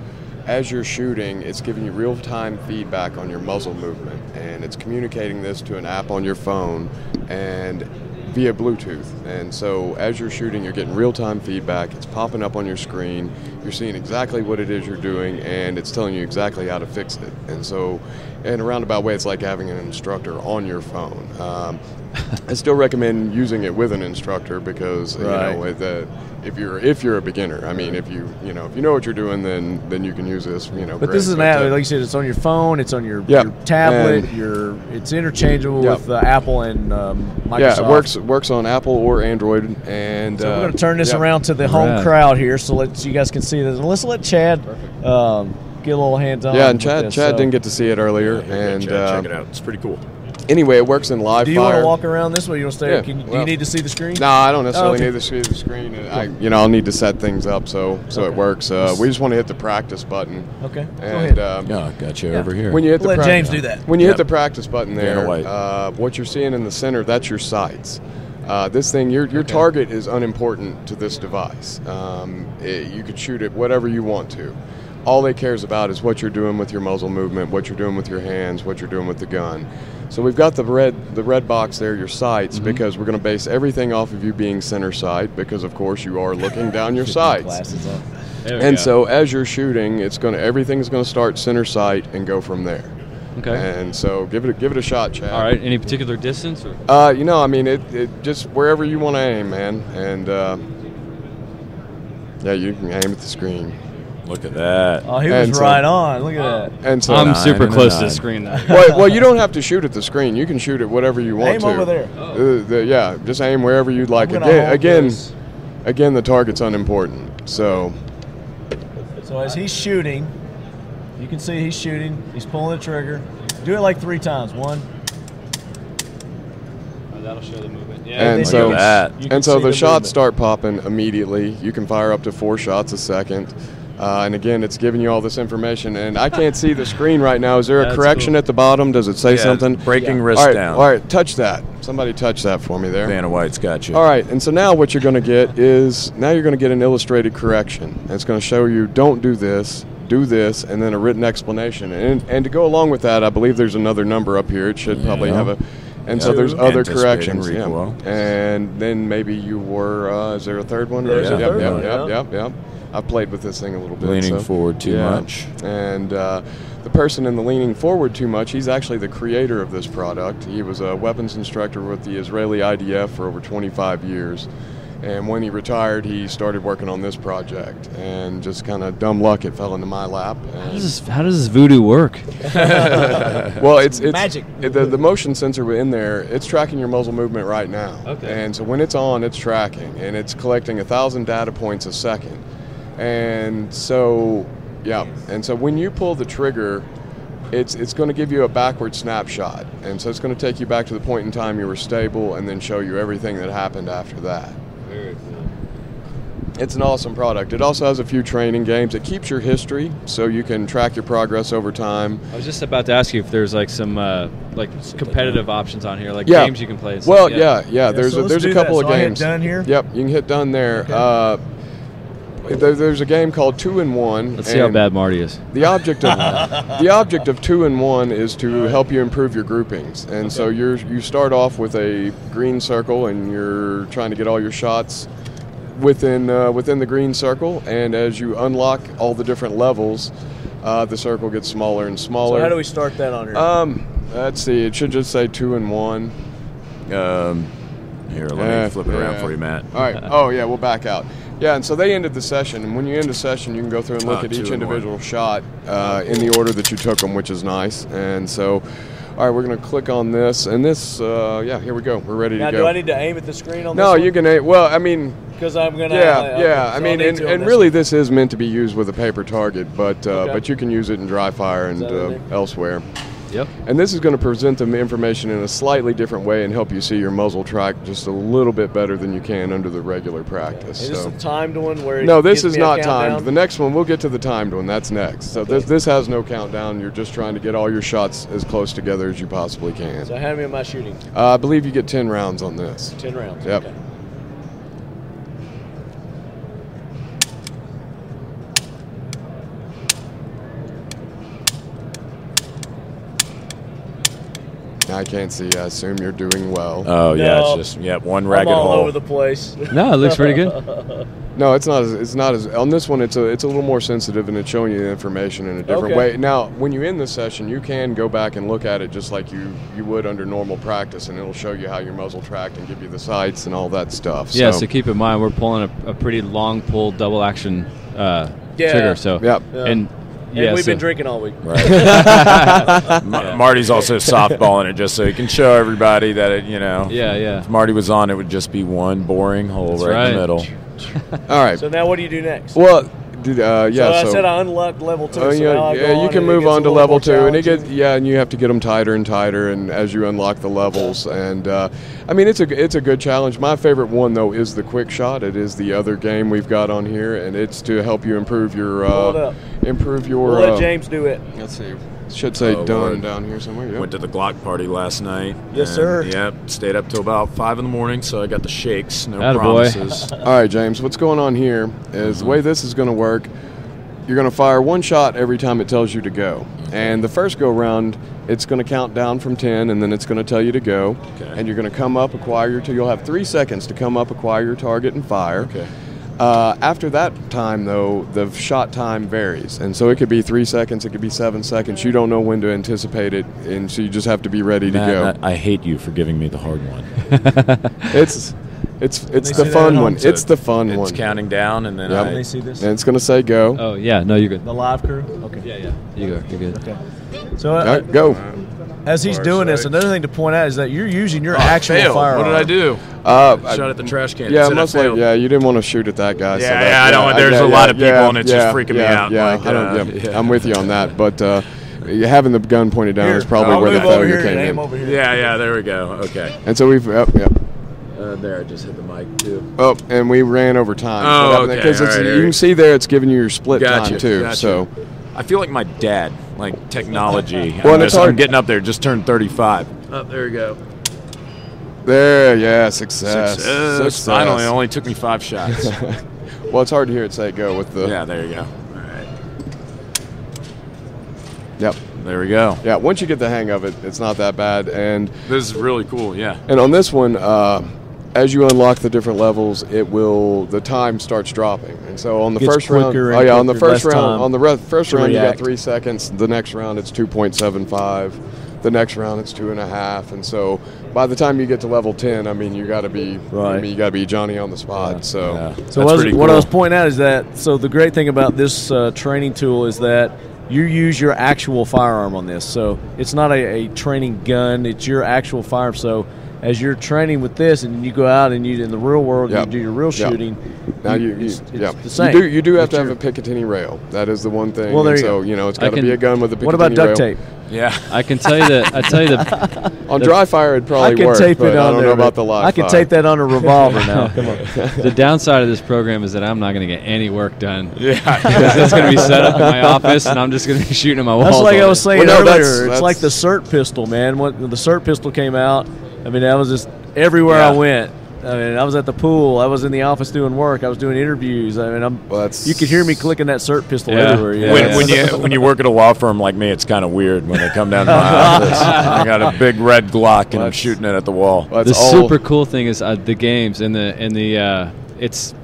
As you're shooting, it's giving you real-time feedback on your muzzle movement, and it's communicating this to an app on your phone, and via Bluetooth. And so as you're shooting, you're getting real time feedback. It's popping up on your screen. You're seeing exactly what it is you're doing, and it's telling you exactly how to fix it. And so, in a roundabout way, it's like having an instructor on your phone. Um, I still recommend using it with an instructor because you know with the, if you're if you're a beginner. I mean, if you you know if you know what you're doing, then then you can use this. You know, But great. this is an app, uh, like you said, it's on your phone, it's on your, Yeah, your tablet, and- your it's interchangeable Yeah. with uh, Apple and um, Microsoft. yeah, it works works on Apple or Android, and So uh, we're going to turn this yeah. around to the home Rad. crowd here, so let you guys can see this. And let's let Chad um, get a little hands on. Yeah, and Chad Chad didn't get to see it earlier, and check, uh, check it out. It's pretty cool. Anyway, it works in live Do you want to walk around this way? You want to stay? Yeah, Can, do well- you need to see the screen? No, I don't necessarily okay. need to see the screen. I, you know, I'll need to set things up so so it works. Uh, we just want to hit the practice button, Okay. Go and ahead. um, Yeah, got you Yeah. over here. when you hit the Let prac- James do that. When you Yep. hit the practice button there, uh, what you're seeing in the center, that's your sights. Uh, this thing, your your target is unimportant to this device. Um, it- you could shoot it whatever you want to. All it cares about is what you're doing with your muzzle movement, what you're doing with your hands, what you're doing with the gun. So we've got the red the red box there, your sights, Mm-hmm. because we're going to base everything off of you being center sight, because of course you are looking down your Get sights. Glasses on. And go. so as you're shooting, it's going to everything's going to start center sight and go from there. okay. And so give it a, give it a shot, Chad. All right. Any particular distance? Or? Uh, you know, I mean, it, it just wherever you want to aim, man. And uh, yeah, you can aim at the screen. Look at that. Oh, he was And so- right on. Look at that. And so, I'm nine super close to the screen. Though. well, well, you don't have to shoot at the screen. You can shoot at whatever you want Aim to. over there. Uh, the- yeah, just aim wherever you'd like. Again, again, this. again, the target's unimportant. So So as he's shooting, you can see he's shooting. He's pulling the trigger. Do it like three times. One. Oh, that'll show the movement. Yeah. and then so that. and so see the, shots movement. start popping immediately. You can fire up to four shots a second. Uh, and again, it's giving you all this information, and I can't see the screen right now. Is there a That's correction cool. at the bottom? Does it say Yeah, something? Breaking Yeah. wrist all right, down. all right, touch that. Somebody touch that for me there. Vanna White's got you. All right, and so now what you're going to get is now you're going to get an illustrated correction. And it's going to show you don't do this, do this, and then a written explanation. And and to go along with that, I believe there's another number up here. It should probably have a. And so there's other Anticipating corrections. Yeah. recoil. And then maybe you were. Uh, is there a third one? There's yep, a third yep, one, yep, yeah. yep, yep. I've played with this thing a little bit. Leaning so- forward too yeah. much. And uh, the person in the leaning forward too much, he's actually the creator of this product. He was a weapons instructor with the Israeli IDF for over 25 years. And when he retired, he started working on this project. And just kind of dumb luck, it fell into my lap. How does this, how does this voodoo work? well, it's, it's Magic. it- the, the motion sensor in there. It's tracking your muzzle movement right now. Okay. And so when it's on, it's tracking, and it's collecting a thousand data points a second. And so, yeah. And so when you pull the trigger, it's it's going to give you a backward snapshot, and so it's going to take you back to the point in time you were stable, and then show you everything that happened after that. It's an awesome product. It also has a few training games. It keeps your history, so you can track your progress over time. I was just about to ask you if there's like some uh, like competitive options on here, like Yeah. games you can play. and stuff. Well, yeah, yeah. there's so a, let's there's a do couple that. of So I hit games. done here? Yep, you can hit done there. Uh, there, there's a game called Two in One. Let's see how bad Marty is. The object of the object of Two in One is to help you improve your groupings, and so you're you start off with a green circle, and you're trying to get all your shots within uh, within the green circle, and as you unlock all the different levels, uh, the circle gets smaller and smaller. So how do we start that on here? Um, let's see. It should just say two and one. Um, here, let Yeah, me flip it around for you, Matt. All right. Oh yeah, we'll back out. Yeah, and so they ended the session, and when you end a session, you can go through and look Ah, at each and one. individual shot uh, in the order that you took them, which is nice. And so, all right, we're gonna click on this, and this, uh, yeah, here we go. We're ready now, to go. do. I need to aim at the screen on no, this you can. a- Well, I mean, Because I'm going to. yeah, yeah. I mean, and, and really, this is meant to be used with a paper target, but uh, Okay. but you can use it in dry fire and uh, there? elsewhere. Yep. And this is going to present the information in a slightly different way and help you see your muzzle track just a little bit better than you can under the regular practice. Is this so. a timed one where No, this is not timed. The next one, we'll get to the timed one. That's next. So this this has no countdown. You're just trying to get all your shots as close together as you possibly can. So how many am I shooting? Uh, I believe you get ten rounds on this. Ten rounds. Yep. Okay. I can't see. I assume you're doing well. Oh yeah, No. it's just yeah, one I'm ragged all hole. over the place. No, it looks pretty good. no, it's not. As, it's not as on this one. It's a it's a little more sensitive and it's showing you the information in a different Okay. way. Now, when you end the session, you can go back and look at it just like you you would under normal practice, and it'll show you how your muzzle tracked and give you the sights and all that stuff. Yeah, so, so keep in mind we're pulling a, a pretty long pull double action uh, Yeah. trigger. So Yep. Yeah. and And yeah, we've so- been drinking all week. Ma- Marty's also softballing it just so he can show everybody that it, you know. Yeah, yeah. If Marty was on, it would just be one boring hole That's right, in the middle. all right. So now what do you do next? Well, did, uh, yeah. so I said I unlocked level two. Oh so yeah, now I go yeah. You on can and move on to level two, and it gets yeah, and you have to get them tighter and tighter, and as you unlock the levels, and uh, I mean it's a it's a good challenge. My favorite one though is the quick shot. It is the other game we've got on here, and it's to help you improve your uh, improve your. We'll let uh, James do it. Let's see. Should say Oh, done Lord. down here somewhere. Yep. Went to the Glock party last night. Yes, sir. Yep. Stayed up till about five in the morning, so I got the shakes. No Attaboy. promises. All right, James. What's going on here is the way mm-hmm. this is going to work. You're going to fire one shot every time it tells you to go, mm-hmm. and the first go round, it's going to count down from ten, and then it's going to tell you to go. Okay. And you're going to come up, acquire your. You'll have three seconds to come up, acquire your target, and fire. Okay. Uh, after that time, though, the shot time varies, and so it could be three seconds, it could be seven seconds. You don't know when to anticipate it, and so you just have to be ready to go. I, I hate you for giving me the hard one. It's, it's, it's the that fun at home, one. So It's the fun it's one. counting down, and then Yep. I, they see this? And it's going to say go. Oh yeah, no, you're good. The live crew. Okay. Yeah, yeah. You go. You're good. Okay. So uh, All right, go. As he's doing this, another thing to point out is that you're using your Oh, actual failed. firearm. What did I do? Uh, Shot at the trash can. Yeah, Said I most likely. failed. Yeah, you didn't want to shoot at that guy. so Yeah, that- yeah, I don't- there's a lot of people and it's just freaking me out, Yeah, like, I don't, uh, yeah, yeah. I'm with you on that. But uh, having the gun pointed down Here, is probably I'll where the failure here came in. Yeah, yeah. There we go. Okay. And so we've, yep, yep. Uh, there, I just hit the mic too. Oh, and we ran over time. Oh, okay, Because right, you all can see there, it's giving you your split Gotcha. time too. gotcha. So I feel like my dad, like technology. Well, I'm, it's just- I'm getting up there. Just turned 35. Oh, there we go. there, yeah, success. Success. Success. Finally, it only took me five shots. Well, it's hard to hear it say go with the. yeah, there you go. All right. Yep. There we go. Yeah. Once you get the hang of it, it's not that bad. And This is really cool. Yeah. And on this one, uh, as you unlock the different levels, it will the time starts dropping. And so on the Gets first round, oh yeah, on the first round, on the re- first round you got three seconds. The next round it's two point seven five. The next round it's two and a half. And so by the time you get to level ten, I mean you got to be, I Right. mean, you got to be Johnny on the spot. So Yeah. So That's what, I was, what I was pointing out is that so the great thing about this uh, training tool is that you use your actual firearm on this. So it's not a, a training gun; it's your actual firearm. So as you're training with this, and you go out and you in the real world Yep. you do your real Yep. shooting. Now you, you it's, it's yeah, the same. you do you do have It's to have your- a Picatinny rail. That is the one thing. Well, there And you so go. you know it's got to be a gun with a Picatinny What about duct rail. tape? Yeah. I can tell you that. I tell you that. On dry fire, it'd probably I can work. tape it on I don't there. know about the live I can fire. tape that on a revolver now. Come on. the downside of this program is that I'm not going to get any work done. Yeah. Because it's going to be set up in my office, and I'm just going to be shooting at my wall. That's like I was saying Well, no, that's- earlier. It's like the SIRT pistol, man. When the SIRT pistol came out, I mean, that was just everywhere I went. I mean, I was at the pool. I was in the office doing work. I was doing interviews. I mean, I'm. Well, you could hear me clicking that SIRT pistol Yeah. everywhere. you know? When, when you when you work at a law firm like me, it's kind of weird when they come down to my office. I got a big red Glock and I'm shooting it at the wall. Well, the that's all- super cool thing is uh, the games and the and the uh, it's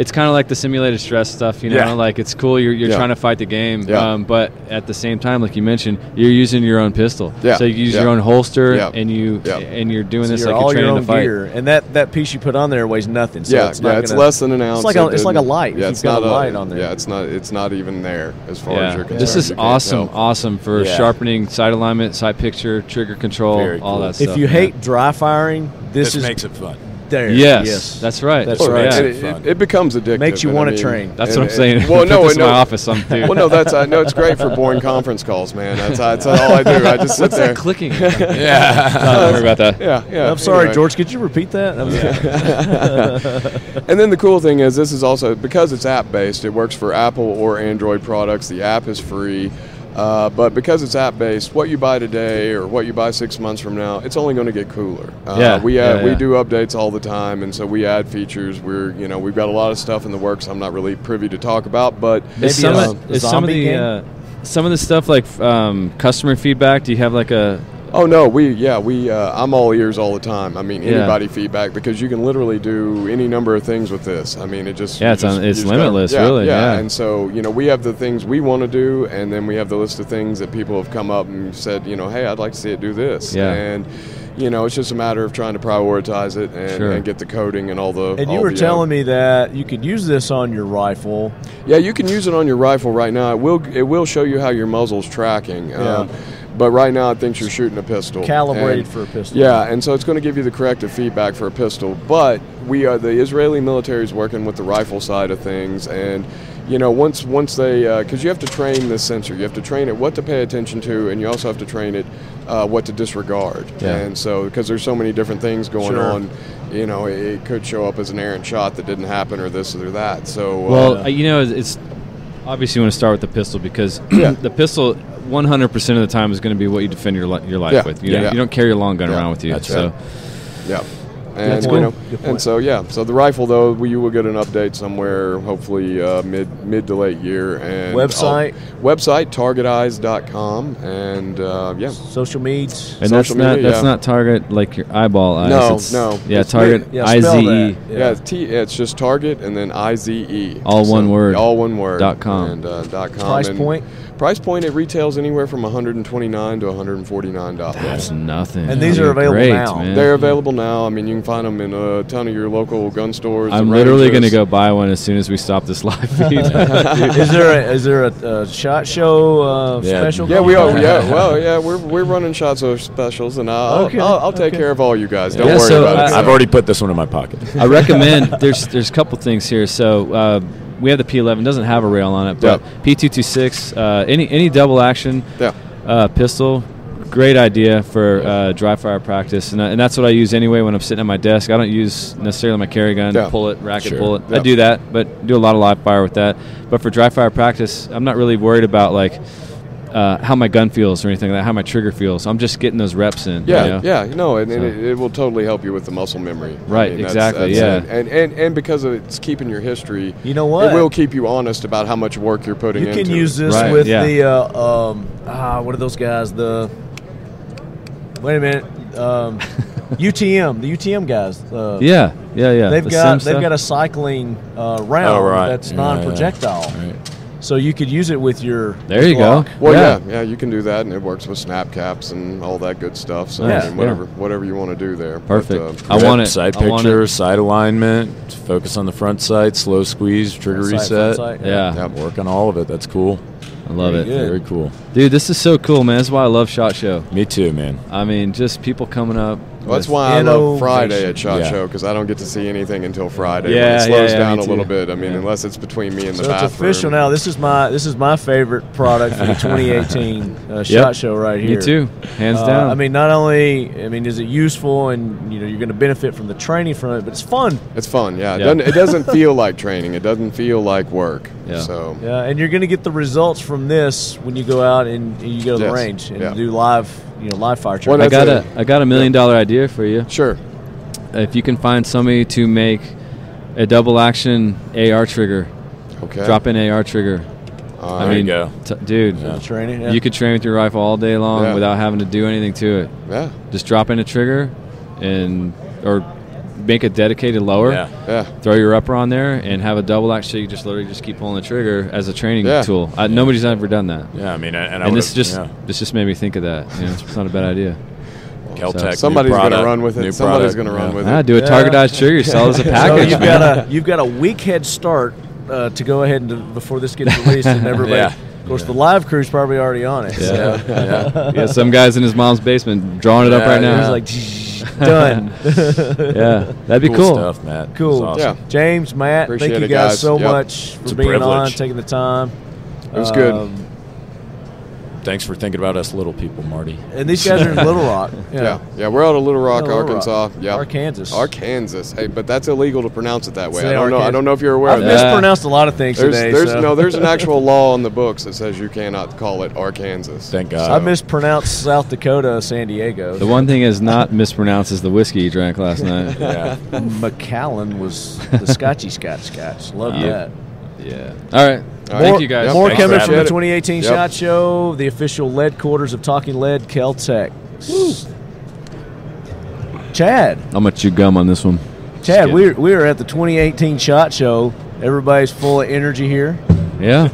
it's kind of like the simulated stress stuff, you know. Yeah. Like it's cool. You're, you're Yeah. trying to fight the game, Yeah. um, but at the same time, like you mentioned, you're using your own pistol. Yeah. So you use Yeah. your own holster, Yeah. and you Yeah. and you're doing So this you're like all you're your training own to fight. gear, and that, that piece you put on there weighs nothing. So yeah, it's not yeah, it's gonna- less than an ounce. It's like a, it's like a light. Yeah, If it's you've got not a light on there. Yeah, it's not. It's not even there as far as you're concerned. this is You awesome, tell. awesome for Yeah. sharpening sight alignment, sight picture, trigger control, Very all cool. that stuff. if you hate dry firing, this, This is makes it fun. There. yes, that's right. That's Well, right. Yeah. It, it, it becomes addictive. Makes you wanna mean- train. That's and- what I'm saying. and- Well, Put no, in no. my office, some dude. Well, no, that's I know it's great for boring conference calls, man. That's, that's all I do. I just sit What's there. that clicking? Yeah. Don't worry about that. Yeah, yeah. I'm sorry, anyway. George. Could you repeat that? That was- And then the cool thing is, this is also because it's app based. It works for Apple or Android products. The app is free, uh, but because it's app based, what you buy today or what you buy six months from now, it's only going to get cooler. Uh, Yeah, we add, yeah, we do updates all the time, and so we add features. We're you know we've got a lot of stuff in the works. I'm not really privy to talk about, but Maybe is some, a- of, is some of the uh, some of the stuff like um, customer feedback? Do you have like a Oh no, we yeah we uh, I'm all ears all the time. I mean Yeah. anybody feedback because you can literally do any number of things with this. I mean it just Yeah, it's just- un- it's just gotta- limitless, yeah, really, Yeah. yeah. and so you know we have the things we want to do, and then we have the list of things that people have come up and said you know hey I'd like to see it do this. Yeah. and you know it's just a matter of trying to prioritize it and, Sure. and get the coding and all the. and you were the, uh, telling me that you could use this on your rifle. yeah, you can use it on your rifle right now. It will it will show you how your muzzle's tracking. Um, but right now it thinks you're shooting a pistol. Calibrated And- for a pistol. Yeah, and so it's going to give you the corrective feedback for a pistol. But we are the Israeli military is working with the rifle side of things, and you know once once they because you have to train this sensor, you have to train it what to pay attention to, and you also have to train it uh, what to disregard. Yeah. And so because there's so many different things going Sure. on, you know, it, it could show up as an errant shot that didn't happen or this or that. So Well, uh, uh, you know, it's, it's obviously you want to start with the pistol because Yeah. the pistol 100% of the time is going to be what you defend your, li- your life Yeah. with. You, Yeah. you don't carry a long gun Yeah. around with you. That's so right. Yeah. And That's you cool. know, Good and so yeah, so the rifle though, we, you will get an update somewhere, hopefully uh, mid mid to late year. And Website? I'll- website targetize.com, and uh, yeah, Social medias. and that's social not that's yeah. not target like your eyeball eyes. No, it's, no. Yeah, It's target Yeah, I spell Z that. E. yeah, it's, T, it's just Target and then I Z E. All one word. All one word. Dot com. And uh, dot com. Price and point? Price point. It retails anywhere from 129 to 149 dollars. That's nothing. And these Dude, are available great, now. man. They're available now. I mean, you can find them in a ton of your local gun stores. I'm literally going to go buy one as soon as we stop this live feed. is there a, is there a, uh shot show uh, Yeah. special? Yeah, we are. Yeah, well, yeah, we're, we're running shots of specials, and I'll, Okay, I'll, I'll take okay. care of all you guys. Don't Yeah, worry so, about it. uh, I've already put this one in my pocket. I recommend there's there's a couple things here. So uh, we have the P11 doesn't have a rail on it, but Yeah. P226 uh, any any double action Yeah. uh, pistol. Great idea for uh, dry fire practice, and, and that's what I use anyway when I'm sitting at my desk. I don't use necessarily my carry gun, Yeah. pull it, rack it, Sure. pull it. I do that, but do a lot of live fire with that. But for dry fire practice, I'm not really worried about like uh, how my gun feels or anything like that, how my trigger feels. I'm just getting those reps in. Yeah, you know? yeah, no, and, and it, it will totally help you with the muscle memory. I Right, exactly, that's yeah. it. and, and and because of it's keeping your history, You know what? It will keep you honest about how much work you're putting You into. can use this Right, with yeah. the uh, um, ah, what are those guys? The wait a minute, um, UTM, the UTM guys. Uh, Yeah, yeah, yeah. They've The got they've got a cycling uh, round Oh, right. that's Yeah, non-projectile, Right. So you could use it with your. There you Glock. go. Well, Yeah. yeah. yeah, you can do that, and it works with snap caps and all that good stuff. So Nice, I mean, yeah. whatever whatever you want to do there. But, Perfect. uh, I want it. Side I want picture, it. side alignment, focus on the front sight, slow squeeze, trigger Front sight, front reset. sight, Yeah. yeah. Work on all of it. That's cool. I love Very it. good. Very cool. Dude, this is so cool, man. That's why I love Shot Show. Me too, man. I mean, just people coming up. Well, that's why I love Friday at Shot Yeah. Show because I don't get to see anything until Friday. Yeah, when it slows yeah, down a little bit. I mean, Yeah. unless it's between me and the So it's official now. This is my this is my favorite product for the 2018 uh, shot Yep. show right Me here. too. Hands Uh, down. I mean, not only I mean, is it useful and you know you're going to benefit from the training from it, but it's fun. It's fun, yeah. It, Yeah. Doesn't, it doesn't feel like training. It doesn't feel like work. Yeah. So Yeah, and you're going to get the results from this when you go out and, and you go to the range and Yeah. do live, you know, live fire Well, training. I got it. a I got a million dollar idea for you. sure. If you can find somebody to make a double action AR trigger, Okay. drop in AR trigger. All I right. There mean, you go. t- dude, training. Yeah. you could train with your rifle all day long Yeah. without having to do anything to it. yeah. Just drop in a trigger, and or make a dedicated lower. Yeah. Yeah. throw your upper on there and have a double action. So you just literally just keep pulling the trigger as a training Yeah. tool. I, nobody's ever done that. Yeah, I mean, and, I and this just yeah. this just made me think of that. You know, it's not a bad idea. Kel-Tec, new Somebody's gonna run with it. new Somebody's product, gonna run yeah. with Ah, it. do a Yeah. targetized trigger, sell it as a so package. you've got a you've got a week head start uh, to go ahead and to, before this gets released and everybody. Yeah. Of course, the live crew's probably already on it. so. yeah, yeah. yeah, some guys in his mom's basement drawing it up Yeah, right now. He's like done. yeah, that'd be cool, cool. stuff, Matt. Cool. Awesome. Yeah. James, Matt, Appreciate thank you guys, guys. so Yep. much for a being on, taking the time. It was good. Um, Thanks for thinking about us little people, Marty. and these guys are in Little Rock. Yeah. Yeah. yeah, We're out of Little Rock, Little Rock. Arkansas. Yeah, Arkansas. Arkansas. Hey, but that's illegal to pronounce it that way. Say I don't know. I don't know if you're aware I've of that. mispronounced a lot of things There's, today. there's so. no, there's an actual law in the books that says you cannot call it Arkansas. Thank God. I mispronounced South Dakota, San Diego. The one thing is not mispronounced is the whiskey you drank last night. yeah. Macallan was the Scotchy Scotch Scotch. Love Yeah. that. Yeah. All right. All Thank you guys. More Thanks coming from the 2018 Yep. Shot Show, the official lead quarters of Talking Lead, Kel-Tec. Chad, I'm gonna chew gum on this one. Chad, we're we're at the 2018 Shot Show. Everybody's full of energy here. Yeah.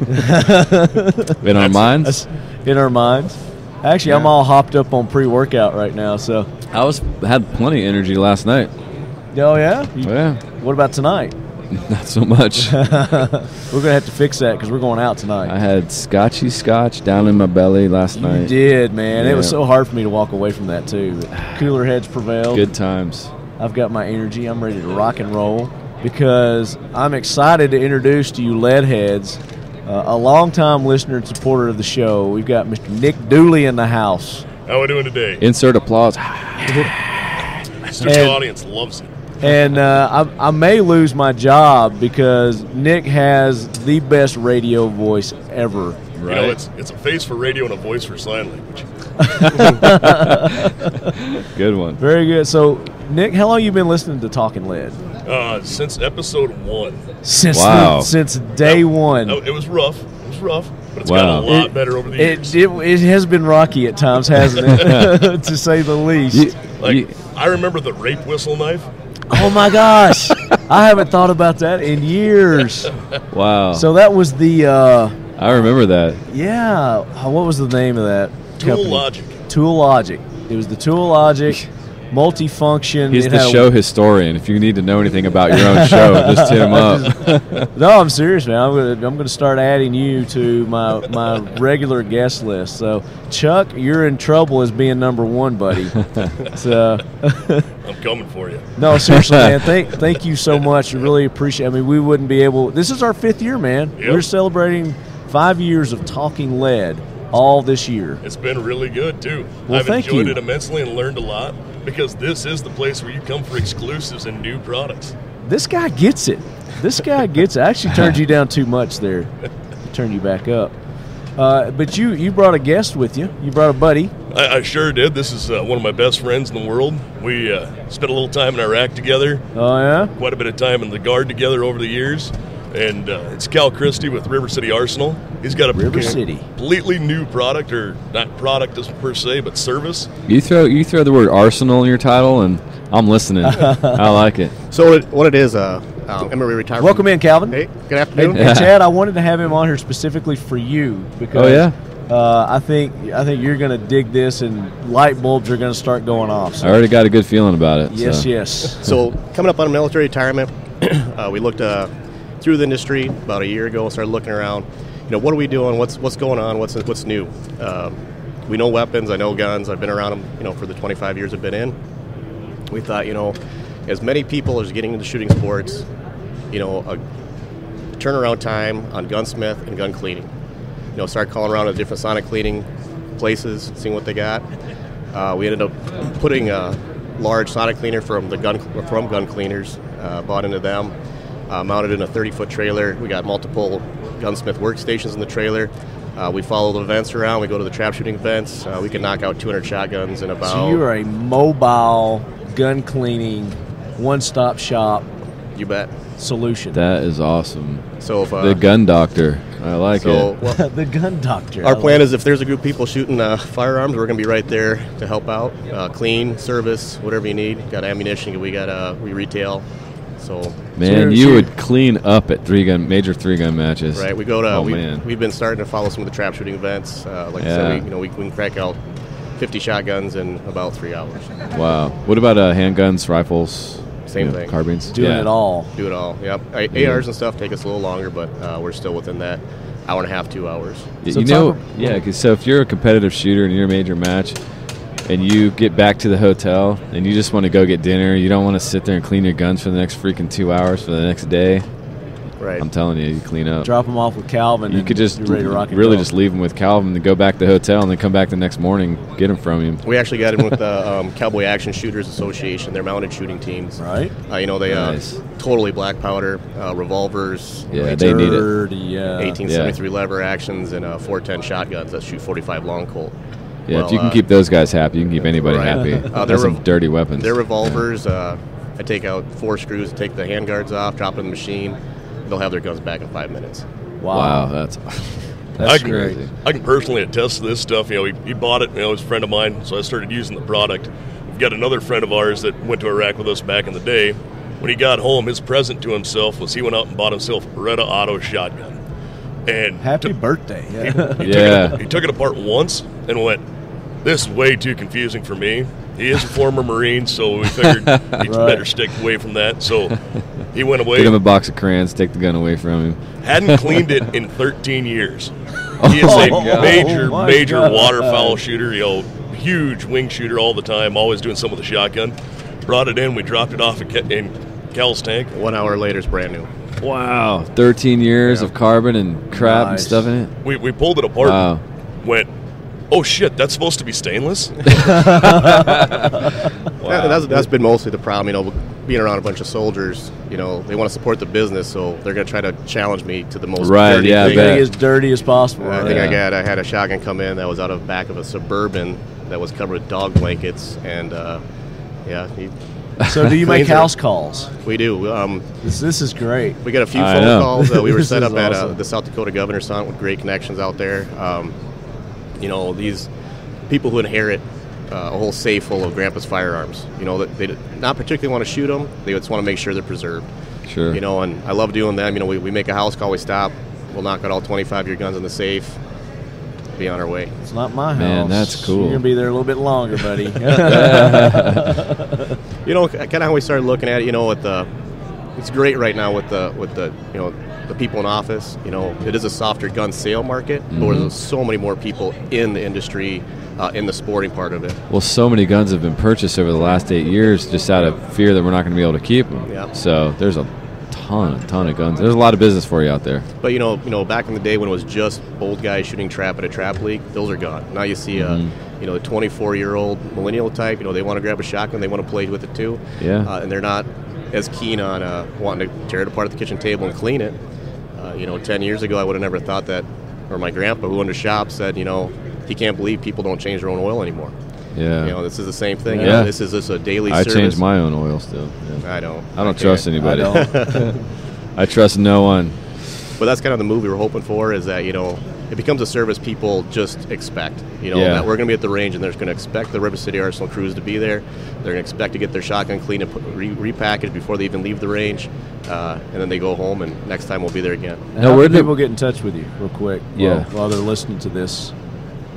In our minds. In our minds. Actually, I'm all hopped up on pre-workout right now. So, I was had plenty of energy last night. oh yeah. You- Yeah. What about tonight? Not so much. We're gonna have to fix that because we're going out tonight. I had scotchy scotch down in my belly last You night. did, man. It was so hard for me to walk away from that too. Cooler heads prevailed. Good times. I've got my energy. I'm ready to rock and roll because I'm excited to introduce to you Leadheads, uh, a longtime listener and supporter of the show. We've got Mr. Nick Dooley in the house. How we doing today? Insert applause. Studio and- audience loves it. And uh, I, I may lose my job because Nick has the best radio voice ever. You Right. know, it's it's a face for radio and a voice for sign language. Good one. Very good. So, Nick, how long you been listening to Talking Lead? Uh, since episode one, Since Wow. the, since day one. No, it was rough. It was rough, but it's Wow. gotten a lot It- better over the years. It, it, it has been rocky at times, hasn't it? to say the least. You- like you- I remember the rape whistle knife. Oh my gosh, I haven't thought about that in years. wow. So that was the uh, I remember that. yeah. What was the name of that? Tool company? Logic. Tool Logic. It was the Tool Logic multifunction. He's It the had a- show historian. If you need to know anything about your own show, just hit him up. No, I'm serious, man. I'm gonna I'm gonna start adding you to my my regular guest list. So, Chuck, you're in trouble as being number one, buddy. so, I'm coming for you. no, seriously, man. Thank thank you so much. I really appreciate. I mean, we wouldn't be able. This is our fifth year, man. Yep. We're celebrating five years of talking lead all this year. It's been really good too. Well, I've thank enjoyed you. it immensely and learned a lot because this is the place where you come for exclusives and new products. This guy gets it. This guy gets it. I actually turned you down too much there. Turn you back up. Uh, but you you brought a guest with you. You brought a buddy. I, I sure did. This is uh, one of my best friends in the world. We uh, spent a little time in Iraq together, Oh yeah. quite a bit of time in the guard together over the years. And uh, it's Cal Christie with River City Arsenal. He's got a River City. completely new product, or not product as per se, but service. You throw you throw the word Arsenal in your title, and I'm listening. I like it. So what it, what it is, uh, um, I'm a retired. Welcome in, Calvin. Hey, good afternoon. hey, Chad, I wanted to have him on here specifically for you because Oh, yeah? uh, I think I think you're going to dig this, and light bulbs are going to start going off. I already got a good feeling about it. yes, so. yes. So coming up on military retirement, uh, we looked uh, through the industry about a year ago started looking around. You know, what are we doing? What's what's going on? What's what's new? Um, we know weapons. I know guns. I've been around them. You know, for the 25 years I've been in. We thought, you know, as many people as getting into shooting sports, you know, a turnaround time on gunsmith and gun cleaning. You know, start calling around to different sonic cleaning places, seeing what they got. Uh, we ended up putting a large sonic cleaner from the gun from gun cleaners, uh, bought into them, uh, mounted in a 30 foot trailer. We got multiple gunsmith workstations in the trailer. Uh, we follow the events around. We go to the trap shooting events. Uh, we can knock out 200 shotguns in about. So you are a mobile gun cleaning, one-stop shop You bet. solution. That is awesome. So if uh, The gun doctor. I like so it. well, the gun doctor. Our plan is if there's a group of people shooting uh, firearms, we're going to be right there to help out, uh, clean, service, whatever you need. Got ammunition, we got uh, we retail. So Man, So- you so- would clean up at three gun major three gun matches. right, we go to Oh we, man. we've been starting to follow some of the trap shooting events. Uh, like I Yeah. said, we, you know we, we can crack out 50 shotguns in about three hours. Wow. What about uh, handguns, rifles? Same you know, thing. Carbines. doing Yeah. it all. Do it all. Yep. A- Yeah. ARs and stuff take us a little longer, but uh, we're still within that hour and a half, two hours. So you know, ab- yeah. 'cause so if you're a competitive shooter and you're a major match, and you get back to the hotel and you just want to go get dinner, you don't want to sit there and clean your guns for the next freaking two hours for the next day. Right. I'm telling you, you clean up. Drop them off with Calvin. you and could just you're ready to rock really roll. just leave them with Calvin to go back to the hotel and then come back the next morning, get them from him. We actually got in with the um, Cowboy Action Shooters Association. They're mounted shooting teams. right. Uh, you know, they Nice. uh, totally black powder, uh, revolvers, Yeah, they need it. Dirty, uh, 1873 lever actions, and uh, 410 shotguns that shoot 45 long Colt. Yeah, Well, if you can uh, keep those guys happy, you can keep anybody Right. happy. Uh, That's they're some rev- dirty weapons. Their revolvers, uh, I take out four screws, take the handguards off, drop it in the machine. They'll have their guns back in five minutes. Wow. Wow, that's I that's can, crazy. I can personally attest to this stuff. You know, he, he bought it. You know, he's a friend of mine, so I started using the product. We've got another friend of ours that went to Iraq with us back in the day. When he got home, his present to himself was he went out and bought himself a Beretta Auto shotgun. And Happy took- birthday. he, Yeah. he Yeah. took it, he took it apart once and went, "This is way too confusing for me." He is a former Marine, so we figured he Right. better stick away from that. So he went away. Get him a box of crayons, take the gun away from him. Hadn't cleaned it in 13 years. He is a Oh, God. major, Oh, major God. waterfowl shooter. You know, huge wing shooter all the time. Always doing something with a shotgun. brought it in. We dropped it off in Ca- in Cal's tank. One hour later, it's brand new. Wow, 13 years Yeah. of carbon and crap and stuff in it. We, we pulled it apart. Wow. Went, oh shit, that's supposed to be stainless. Yeah, that's, that's been mostly the problem. You know, being around a bunch of soldiers, you know, they want to support the business, so they're going to try to challenge me to the most Right, dirty yeah, I thing. bet. As dirty as possible. I right? think I got I had a shotgun come in that was out of the back of a suburban that was covered with dog blankets, and uh, yeah, he, So, do you make Cleans it. house calls? we do. Um, This, this is great. we got a few I phone know. calls. Uh, we were set is up at uh, the South Dakota governor's hunt with great connections out there. Um, you know, these people who inherit uh, a whole safe full of grandpa's firearms. You know, that they not particularly want to shoot them. They just want to make sure they're preserved. Sure. You know, and I love doing them. You know, we, we make a house call, we stop, we'll knock out all 25 year guns in the safe, be on our way. It's not my house. Man, that's cool. You're gonna be there a little bit longer, buddy. You know, kind of how we started looking at it. You know, with the, it's great right now with the with the you know the people in office. You know, it is a softer gun sale market, but Mm-hmm. there's so many more people in the industry, uh, in the sporting part of it. Well, so many guns have been purchased over the last eight years just out of fear that we're not going to be able to keep them. Yeah. So there's a ton, ton of guns. There's a lot of business for you out there. But you know, you know, back in the day when it was just old guys shooting trap at a trap league, those are gone. Now you see a, Mm-hmm. you know, a 24 year old millennial type. You know, they want to grab a shotgun, they want to play with it too. Yeah. Uh, and they're not as keen on uh, wanting to tear it apart at the kitchen table and clean it. Uh, you know, 10 years ago, I would have never thought that. Or my grandpa, who owned a shop, said, you know, he can't believe people don't change their own oil anymore. Yeah. You know, this is the same thing. You Yeah. know, this is just a daily I service. change my own oil still. Yeah. I don't. I don't trust can't. anybody. I don't. I trust no one. But that's kind of the move we were hoping for is that, you know, it becomes a service people just expect. You know, Yeah. that we're going to be at the range and they're going to expect the River City Arsenal crews to be there. They're going to expect to get their shotgun cleaned and put, re- repackaged before they even leave the range. Uh, and then they go home and next time we'll be there again. Now, how where do- people get in touch with you, real quick? while- Yeah. While, they're listening to this,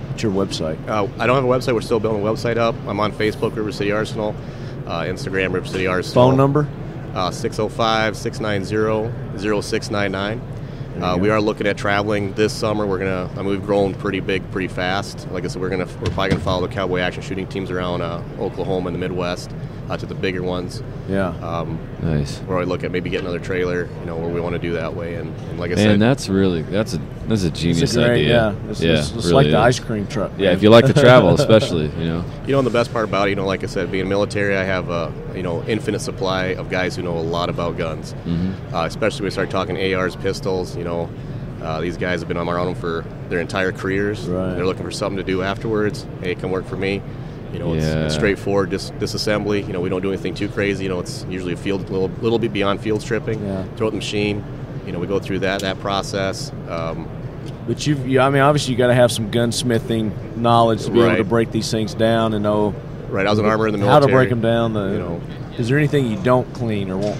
what's your website? Uh, I don't have a website. We're still building a website up. I'm on Facebook, River City Arsenal, uh, Instagram, River City Arsenal. Phone number? Uh, 605 690 0699. Uh, we are looking at traveling this summer. We're gonna. I mean, we've grown pretty big, pretty fast. Like I said, we're gonna. We're probably gonna follow the cowboy action shooting teams around uh, Oklahoma and the Midwest uh, to the bigger ones. Yeah. Um, Nice. where I look at maybe getting another trailer. You know, where we want to do that way. And, and like I Man, said, and that's really that's a that's a genius it's a great, idea. yeah. It's, yeah, it's, it's really like the ice cream truck. Yeah, if you like to travel, especially, you know. You know, and the best part about it, you know, like I said, being military, I have a you know infinite supply of guys who know a lot about guns. Mm-hmm. Uh, especially when we start talking ARs, pistols. You know, uh, these guys have been on around them for their entire careers. Right. They're looking for something to do afterwards. Hey, come work for me. You know, it's, Yeah. it's straightforward dis- disassembly. You know, we don't do anything too crazy. You know, it's usually a field, little little bit beyond field stripping. Yeah. Throw it in the machine. You know, we go through that that process. Um, But you've, you, I mean, obviously, you got to have some gunsmithing knowledge to be able to break these things down and know right, I was an armor in the how to break them down. The, you know, is there anything you don't clean or won't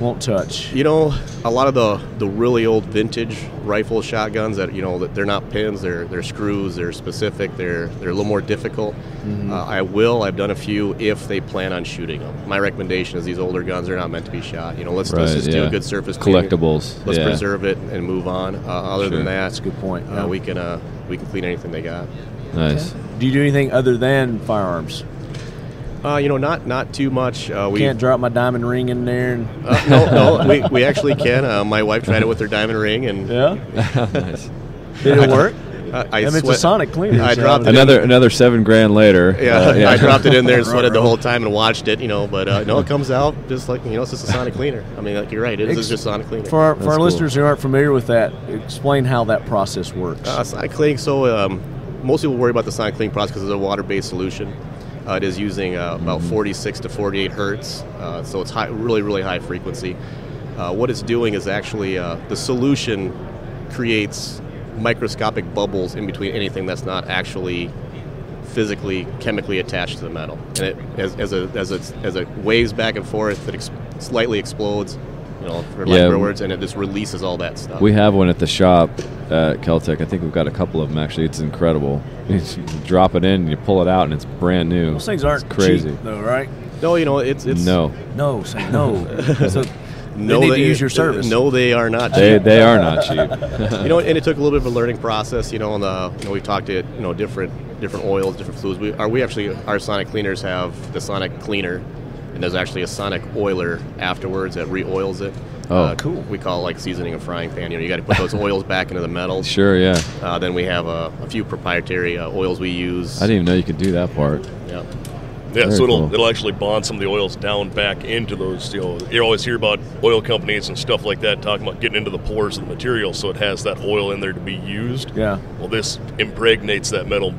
won't touch? You know, a lot of the the really old vintage rifle shotguns that you know that they're not pins, they're they're screws, they're specific, they're they're a little more difficult. Mm-hmm. Uh, I will. I've done a few if they plan on shooting them. My recommendation is these older guns are not meant to be shot. You know, let's, let's Right, just do a good surface cleaning. Collectibles. Let's yeah. preserve it and move on. Uh, other Sure. than that, That's a good point. Uh, yeah. we can uh, we can clean anything they got. Nice. Do you do anything other than firearms? Uh, you know, not not too much. Uh, we Can't drop my diamond ring in there and uh, no no we, we actually can. Uh, my wife tried it with her diamond ring and yeah. nice. Did it work? uh, I, I mean, it's a sonic cleaner. I so dropped would- it in. Another another seven grand later. Yeah, uh, I dropped it in there and sweated the whole time and watched it, you know. But uh, no, it comes out just like you know, it's just a sonic cleaner. I mean, like you're right, it is Ex- just sonic cleaner. For our, for our cool. listeners who aren't familiar with that, explain how that process works. uh, sonic cleaning. So um, most people worry about the sonic cleaning process because it's a water-based solution. Uh, it is using uh, about 46 to 48 hertz, uh, so it's high, really, really high frequency. Uh, what it's doing is actually uh, the solution creates microscopic bubbles in between anything that's not actually physically chemically attached to the metal and it as, as, a, as, it, as it waves back and forth it ex- slightly explodes you know for lack Yeah. of words and it just releases all that stuff We have one at the shop at Kel-Tec. I think we've got a couple of them actually. It's incredible. You just drop it in, and you pull it out, and it's brand new. Those things aren't It's crazy. cheap, though, right? no you know it's it's no, No, say no. so no they need they- to use your service. no they are not cheap. they are not cheap. you know, and it took a little bit of a learning process. You know, on the you know we've talked to you know different different oils, different fluids. We are we actually our sonic cleaners have the sonic cleaner, and there's actually a sonic oiler afterwards that re-oils it. Oh, cool. We call it like seasoning a frying pan. You know, you got to put those oils back into the metal. Sure, yeah. Uh, then we have a, a few proprietary uh, oils we use. I didn't even know you could do that part. Yeah. Yeah, Very so it'll cool. it'll actually bond some of the oils down back into those. You know, you always hear about oil companies and stuff like that talking about getting into the pores of the material, so it has that oil in there to be used. Yeah. Well, this impregnates that metal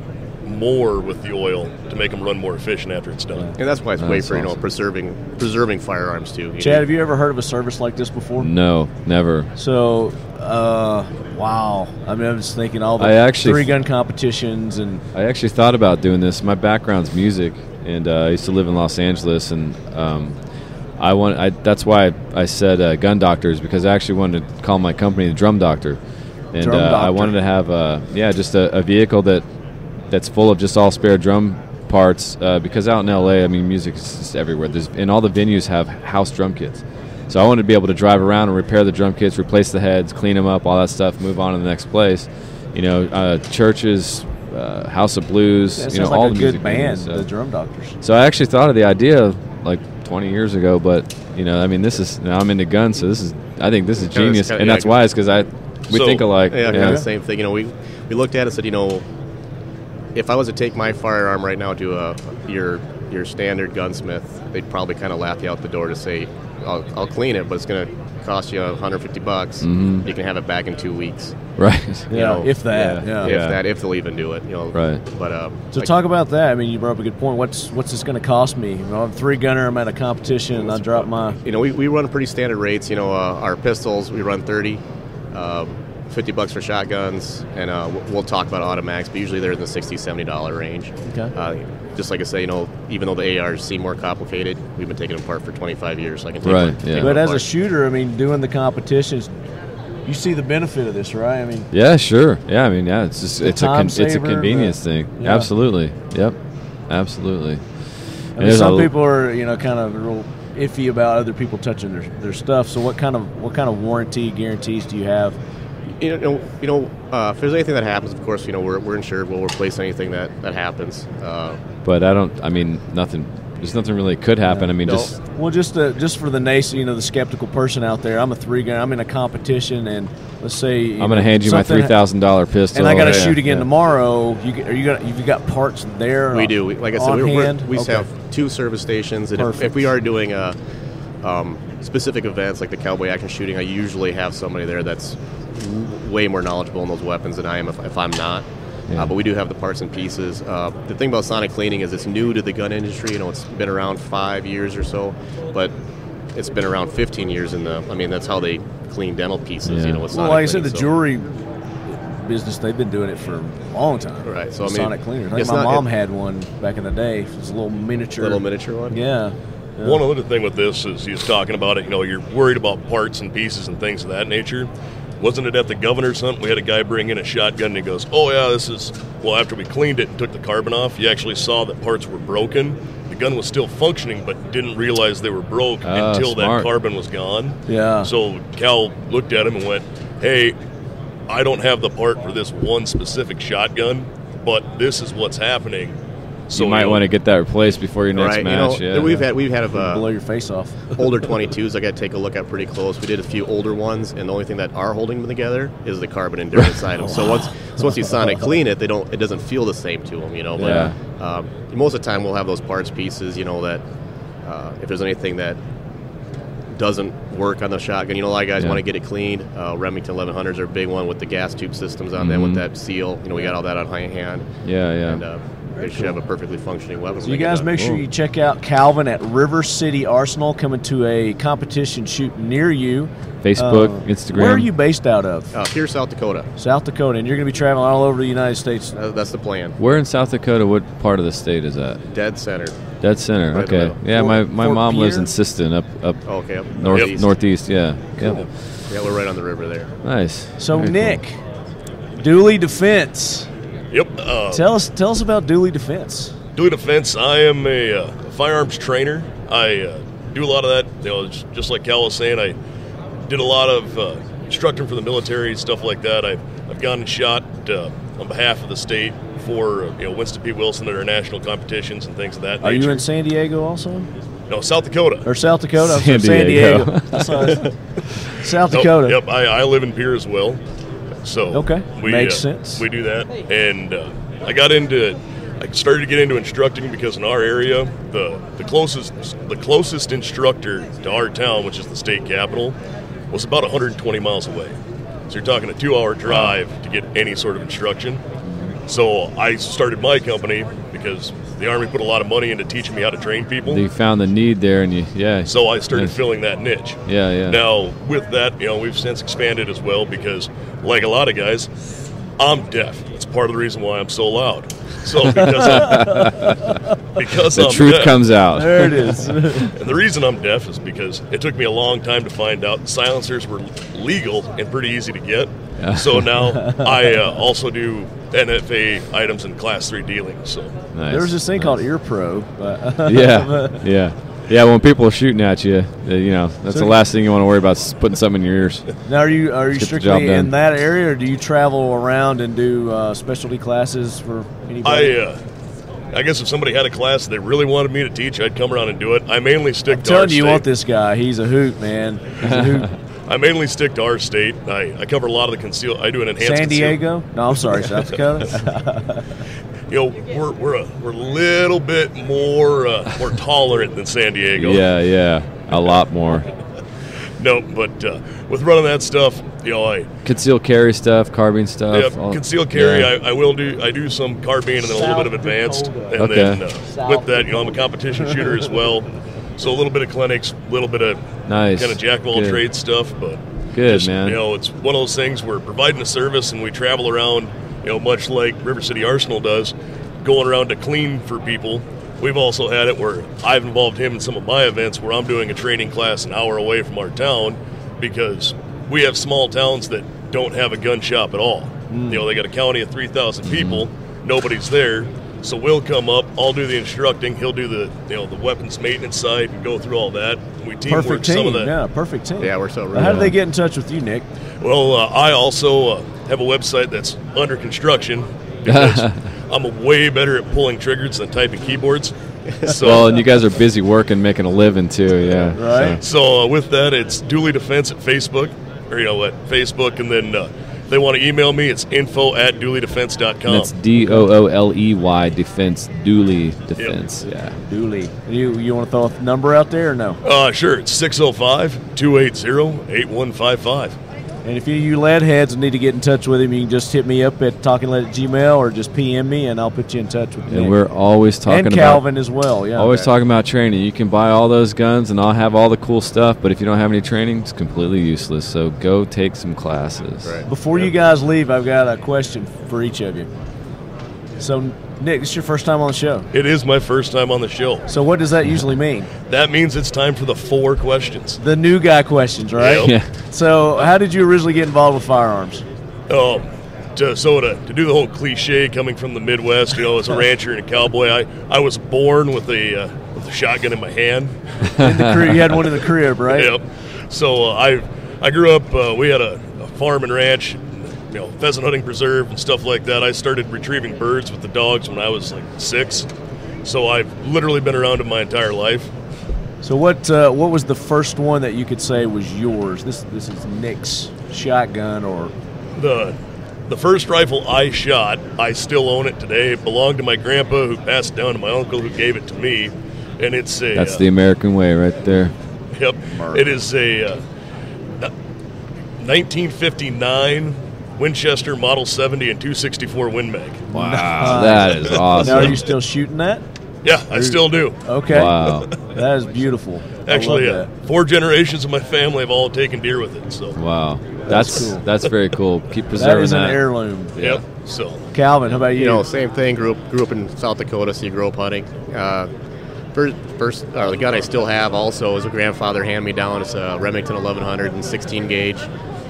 more with the oil to make them run more efficient after it's done. And that's why it's Oh, great that's for you know preserving preserving firearms too. Chad, know, have you ever heard of a service like this before? No, never. So, uh, wow. I mean, I'm just thinking all the I actually- three gun competitions and I actually thought about doing this. My background's music, and uh, I used to live in Los Angeles, and um, I want. I, that's why I said uh, gun doctors because I actually wanted to call my company the Drum Doctor, and uh, I wanted to have uh, yeah, just a, a vehicle that that's full of just all spare drum parts uh, because out in LA, I mean, music is just everywhere. There's and all the venues have house drum kits. So I wanted to be able to drive around and repair the drum kits, replace the heads, clean them up, all that stuff, move on to the next place. You know, uh, churches, uh, House of Blues, that you know, sounds all a the good music band, venues, so. the Drum Doctors. So I actually thought of the idea like 20 years ago, but you know, I mean, this is now I'm into guns, so this is I think this is Kinda- genius, kinda- and yeah, that's why it's because I we So- think alike. Yeah, kind yeah. of the same thing. You know, we we looked at it and said, you know, if I was to take my firearm right now to a your your standard gunsmith, they'd probably kind of laugh you out the door to say, I'll, I'll clean it, but it's going to cost you 150 bucks. Mhm. You can have it back in two weeks. Right. Yeah, You know, if that. yeah. Yeah. If that, if they'll even do it, you know. Right. But uh, So like- talk about that. I mean, you brought up a good point. What's what's this going to cost me? You know, I'm a three gunner. I'm at a competition, I drop my. you know, we, we run pretty standard rates. You know, uh, our pistols we run 30, um, 50 bucks for shotguns, and uh, we'll- we'll talk about automatics, but usually they're in the 60 70 dollar range. Okay. Uh, just like I say, you know, even though the ARs seem more complicated, we've been taking them apart for 25 years, so I can take Right, them, yeah. But as a shooter, I mean, doing the competitions, you see the benefit of this, right? I mean, Yeah, sure. Yeah, I mean, yeah, it's just it's a time con- it's a convenience the- thing. yeah. Absolutely. Yep. Absolutely. I And mean, some a- people are you know kind of real iffy about other people touching their, their stuff. So what kind of what kind of warranty guarantees do you have? You know, you know, uh, if there's anything that happens, of course, you know, we're, we're insured. We'll replace anything that that happens. Uh, But I don't. I mean, nothing. There's nothing really could happen. I mean, No. just Well, just uh, just for the nace, you know, the skeptical person out there. I'm a three gun. I'm in a competition, and let's say you I'm going to hand you my something three ha- thousand dollar pistol, and I got to Yeah, shoot again yeah. tomorrow. You get- are you got you got parts there? We do. We, like I said, on we, we're, we Okay. have two service stations, and if, if we are doing uh um, specific events like the cowboy action shooting, I usually have somebody there that's w- way more knowledgeable in those weapons than I am if, if I'm not. Yeah. Uh, but we do have the parts and pieces. Uh, the thing about sonic cleaning is it's new to the gun industry. You know, it's been around five years or so, but it's been around 15 years in the. I mean, that's how they clean dental pieces. Yeah. You know, with Well, like I said, the cleaning, so- jewelry business they've been doing it for a long time. Right, so, I The mean, sonic cleaners. I think my not- mom it- had one back in the day. It was a little miniature. little miniature one. Yeah. yeah. One other thing with this is he's talking about it. You know, you're worried about parts and pieces and things of that nature. Wasn't it at the governor's hunt? We had a guy bring in a shotgun and he goes, "Oh yeah, this is well." After we cleaned it and took the carbon off, you actually saw that parts were broken. The gun was still functioning, but didn't realize they were broke Ah, until smart. that carbon was gone. Yeah. So Cal looked at him and went, "Hey, I don't have the part for this one specific shotgun, but this is what's happening." So you might want to get that replaced before your next Right, match. you know, yeah. we've had we've had a uh, blow your face off. older 22s I got to take a look at pretty close. We did a few older ones, and the only thing that are holding them together is the carbon endurance item. So once so once you sonic clean it, they don't it doesn't feel the same to them, you know. But Yeah. um, most of the time, we'll have those parts pieces, you know, that uh, if there's anything that doesn't work on the shotgun, you know, a lot of guys Yeah. want to get it cleaned. Uh, Remington 1100s are a big one with the gas tube systems on them with Mhm. that seal. You know, we got all that on high hand, yeah, yeah. and uh, they should have a perfectly functioning weapon. So you guys make sure you check out Calvin at River City Arsenal coming to a competition shoot near you. Facebook, Uh, Instagram. Where are you based out of? Uh, Pierre, South Dakota. South Dakota, and you're going to be traveling all over the United States. Uh, that's the plan. Where in South Dakota? What part of the state is that? Dead center. Dead center. Right okay. Yeah, my, Fort- my Fort mom lives in Pierre? Sisseton, up up Oh, okay. Up north northeast. northeast. Yeah. Yep. Yeah, we're right on the river there. Nice. So Very cool. Nick, Dooley Defense. Yep. Uh, Tell us, tell us about Dooley Defense. Doing defense, I am a, uh, firearms trainer. I uh, do a lot of that. You know, just, just like Cal was saying, I did a lot of uh, instructing for the military, stuff like that. I've, I've gone and shot uh, on behalf of the state for uh, you know Winston P. Wilson at our national competitions and things of that Are nature. you in San Diego also? No, South Dakota. or South Dakota? I'm San Diego. Sorry. South Nope, Dakota. Yep, I, I live in Pierre as well. So Okay, we, makes uh, sense. We do that, and uh, I got into. I started to get into instructing because in our area, the the closest the closest instructor to our town, which is the state capital, was about 120 miles away. So you're talking a two-hour drive to get any sort of instruction. So I started my company because the army put a lot of money into teaching me how to train people. You found the need there, and you yeah. So I started Nice. filling that niche. Yeah, yeah. Now, with that, you know, we've since expanded as well because, like a lot of guys, I'm deaf. It's part of the reason why I'm so loud. So because I'm, because the I'm truth deaf, comes out. There it is. and the reason I'm deaf is because it took me a long time to find out silencers were legal and pretty easy to get. So now I uh, also do NFA items in Class Three dealing. So Nice. there was this thing nice. called Ear Pro. But yeah, yeah, yeah. When people are shooting at you, uh, you know that's So the last thing you want to worry about is putting something in your ears. Now, are you are you strictly in that area, or do you travel around and do uh, specialty classes for anybody? I. Uh, I guess if somebody had a class they really wanted me to teach, I'd come around and do it. I mainly stick I'm to our telling you, you state. want this guy. He's a hoot, man. He's a hoot. I mainly stick to our state. I, I cover a lot of the conceal. I do an enhanced San conceal- Diego? No, I'm sorry, South Dakota. You know, we're we're a we're a little bit more uh, more tolerant than San Diego. Yeah, yeah, a lot more. No, but uh, with running that stuff, you know, I Concealed carry stuff, carbine stuff. yeah, all- concealed carry. yeah. I, I will do. I do some carbine and then a little bit of advanced, and Okay. then uh, with that, you know, I'm a competition shooter as well. So a little bit of clinics, a little bit of Nice. kind of jack of all trades stuff, but Good, just, man. You know, it's one of those things where we're providing a service and we travel around, you know, much like River City Arsenal does, going around to clean for people. We've also had it where I've involved him in some of my events where I'm doing a training class an hour away from our town because we have small towns that don't have a gun shop at all. Mm. You know, they got a county of 3,000 people, nobody's there. So we'll come up, I'll do the instructing, he'll do the you know the weapons maintenance side and go through all that. We teamwork perfect some of team. that. Yeah, perfect team. Yeah, we're so Now, How really do they get in touch with you, Nick? Well, uh, I also uh, have a website that's under construction because I'm way better at pulling triggers than typing keyboards. So, well, and you guys are busy working, making a living too. Yeah. Right. so- so uh, with that, it's Dooley Defense at Facebook, or you know at Facebook, and then uh, if they want to email me, it's info at dooleydefense.com. That's D O O L E Y Defense Dooley Defense. Yeah. Dooley. You you want to throw a number out there or no? uh, sure, it's 605 280 8155. And if you, you lead heads need to get in touch with him, you can just hit me up at talkinglead at gmail or just PM me and I'll put you in touch with him. And Nick. we're always talking and about Calvin as well. Yeah. always talking about training. You can buy all those guns and I'll have all the cool stuff, but if you don't have any training, it's completely useless. So go take some classes. Right. Before you guys leave, I've got a question for each of you. So, Nick, this is your first time on the show. It is my first time on the show. So, what does that usually mean? That means it's time for the four questions. The new guy questions, right? Yep. Yeah. So, how did you originally get involved with firearms? Um, to, so to, to do the whole cliche coming from the Midwest, you know, as a rancher and a cowboy, I, I was born with a uh, with a shotgun in my hand. In the crib, you had one in the crib, right? Yep. So uh, I I grew up. Uh, we had a, a farm and ranch, you know, pheasant hunting preserve and stuff like that. I started retrieving birds with the dogs when I was like six. So I've literally been around it my entire life. So, what uh, what was the first one that you could say was yours? This this is Nick's shotgun, or The the first rifle I shot, I still own it today. It belonged to my grandpa, who passed it down to my uncle, who gave it to me, and it's a That's uh, the American way right there. Yep. It is a uh, 1959 Winchester Model 70 and 264 Win Mag. Wow. That is awesome. now are you still shooting that? Yeah, I still do. Okay, Wow. that is beautiful. Actually, love uh, four generations of my family have all taken deer with it. So, Wow. That's that's, cool. very cool. Keep that. preserving that is an that. heirloom. yep. So, Calvin, how about you? You know, same thing. Grew up, grew up in South Dakota, so you grew up hunting. Uh, first, first uh, the gun I still have also is a grandfather hand me down. It's a Remington 1100 and 16 gauge.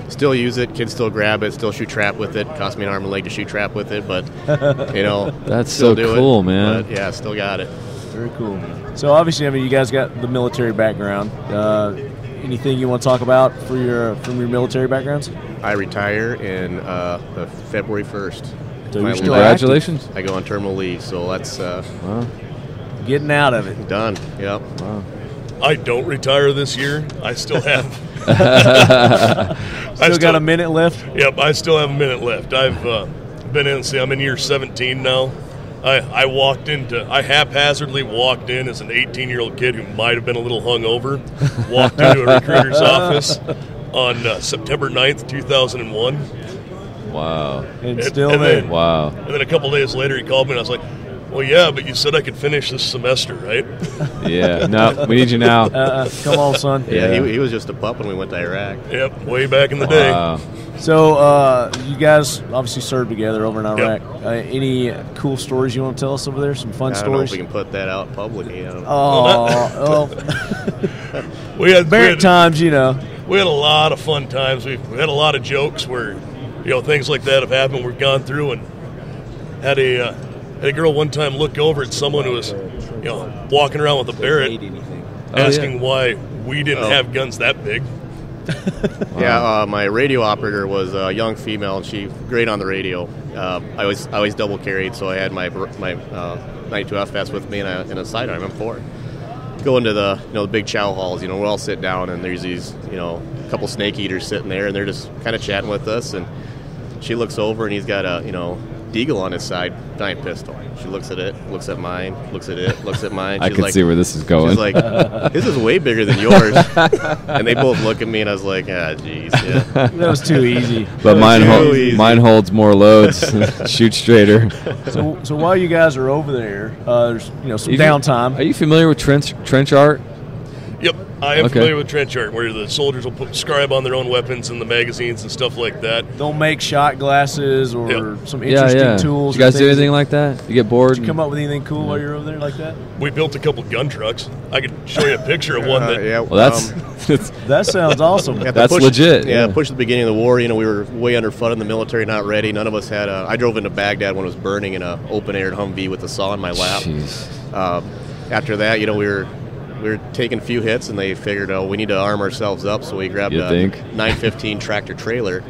Still use it. Kids still grab it. Still shoot trap with it. Cost me an arm and leg to shoot trap with it, but you know, That's still so do it. cool, man. But, yeah, still got it. Very cool. So obviously, I mean, you guys got the military background. Uh, anything you want to talk about for your from your military backgrounds? I retire in uh, February 1st. So My you're still last- Congratulations. I go on terminal leave, so that's uh, Wow. Getting out of it. done. Yep. Wow. I don't retire this year. I still have. I Still got a minute left. Yep, I still have a minute left. I've uh, been in. See, I'm in year 17 now. I, I walked into. I haphazardly walked in as an 18 year old kid who might have been a little hungover. walked into a recruiter's office on uh, September 9th, 2001. Wow. And And- still and there. then- Wow. And then a couple days later, he called me and I was like, "Well, yeah, but you said I could finish this semester, right?" Yeah. No, we need you now. Uh, come on, son. Yeah, Yeah. He, he was just a pup when we went to Iraq. yep, way back in the day. Wow. So uh, you guys obviously served together over in Iraq. Yep. Uh, any cool stories you want to tell us over there? Some fun I don't know if stories. we can put that out publicly. I know. Oh, well, We had, we Barrett times, you know. we had a lot of fun times. We we had a lot of jokes where, you know, things like that have happened. We've gone through and had a uh, had a girl one time look over at someone who was, you know, walking around with a Barrett, asking why we didn't Oh. have guns that big. Yeah, uh, my radio operator was a young female, and she great on the radio. Uh, I always I always double carried, so I had my my uh, 92 FS with me and a, and a sidearm M4. Go into the you know the big chow halls. You know, we all sit down, and there's these you know a couple snake eaters sitting there, and they're just kind of chatting with us. And she looks over, and he's got a you know deagle on his side, giant pistol. She looks at it, looks at mine, looks at it, looks at mine. I can like, see where this is going. She's like, "This is way bigger than yours," and they both look at me, and I was like, "Ah, jeez, yeah." That was too easy. but mine, too hol- easy. mine holds more loads. Shoot straighter. So, so while you guys are over there, uh, there's you know some Are you- downtime. Are you familiar with trench trench art? Yep, I am Okay. familiar with trench art, where the soldiers will put scribe on their own weapons and the magazines and stuff like that. They'll make shot glasses or Yep. some interesting yeah. tools. Did you guys do anything like that? You get bored? Did you come up with anything cool while you're over there like that? We built a couple gun trucks. I could show you a picture of one Uh, that. yeah, well, that's um, That sounds awesome. Got the That's push- legit, Yeah, yeah. push the beginning of the war. You know, we were way underfunded in the military, not ready. None of us had. A, I drove into Baghdad when it was burning in a open air Humvee with a saw in my lap. Jeez. Um, after that, you know, we were we were taking a few hits, and they figured, oh, we need to arm ourselves up. So we grabbed You a think? 915 tractor trailer,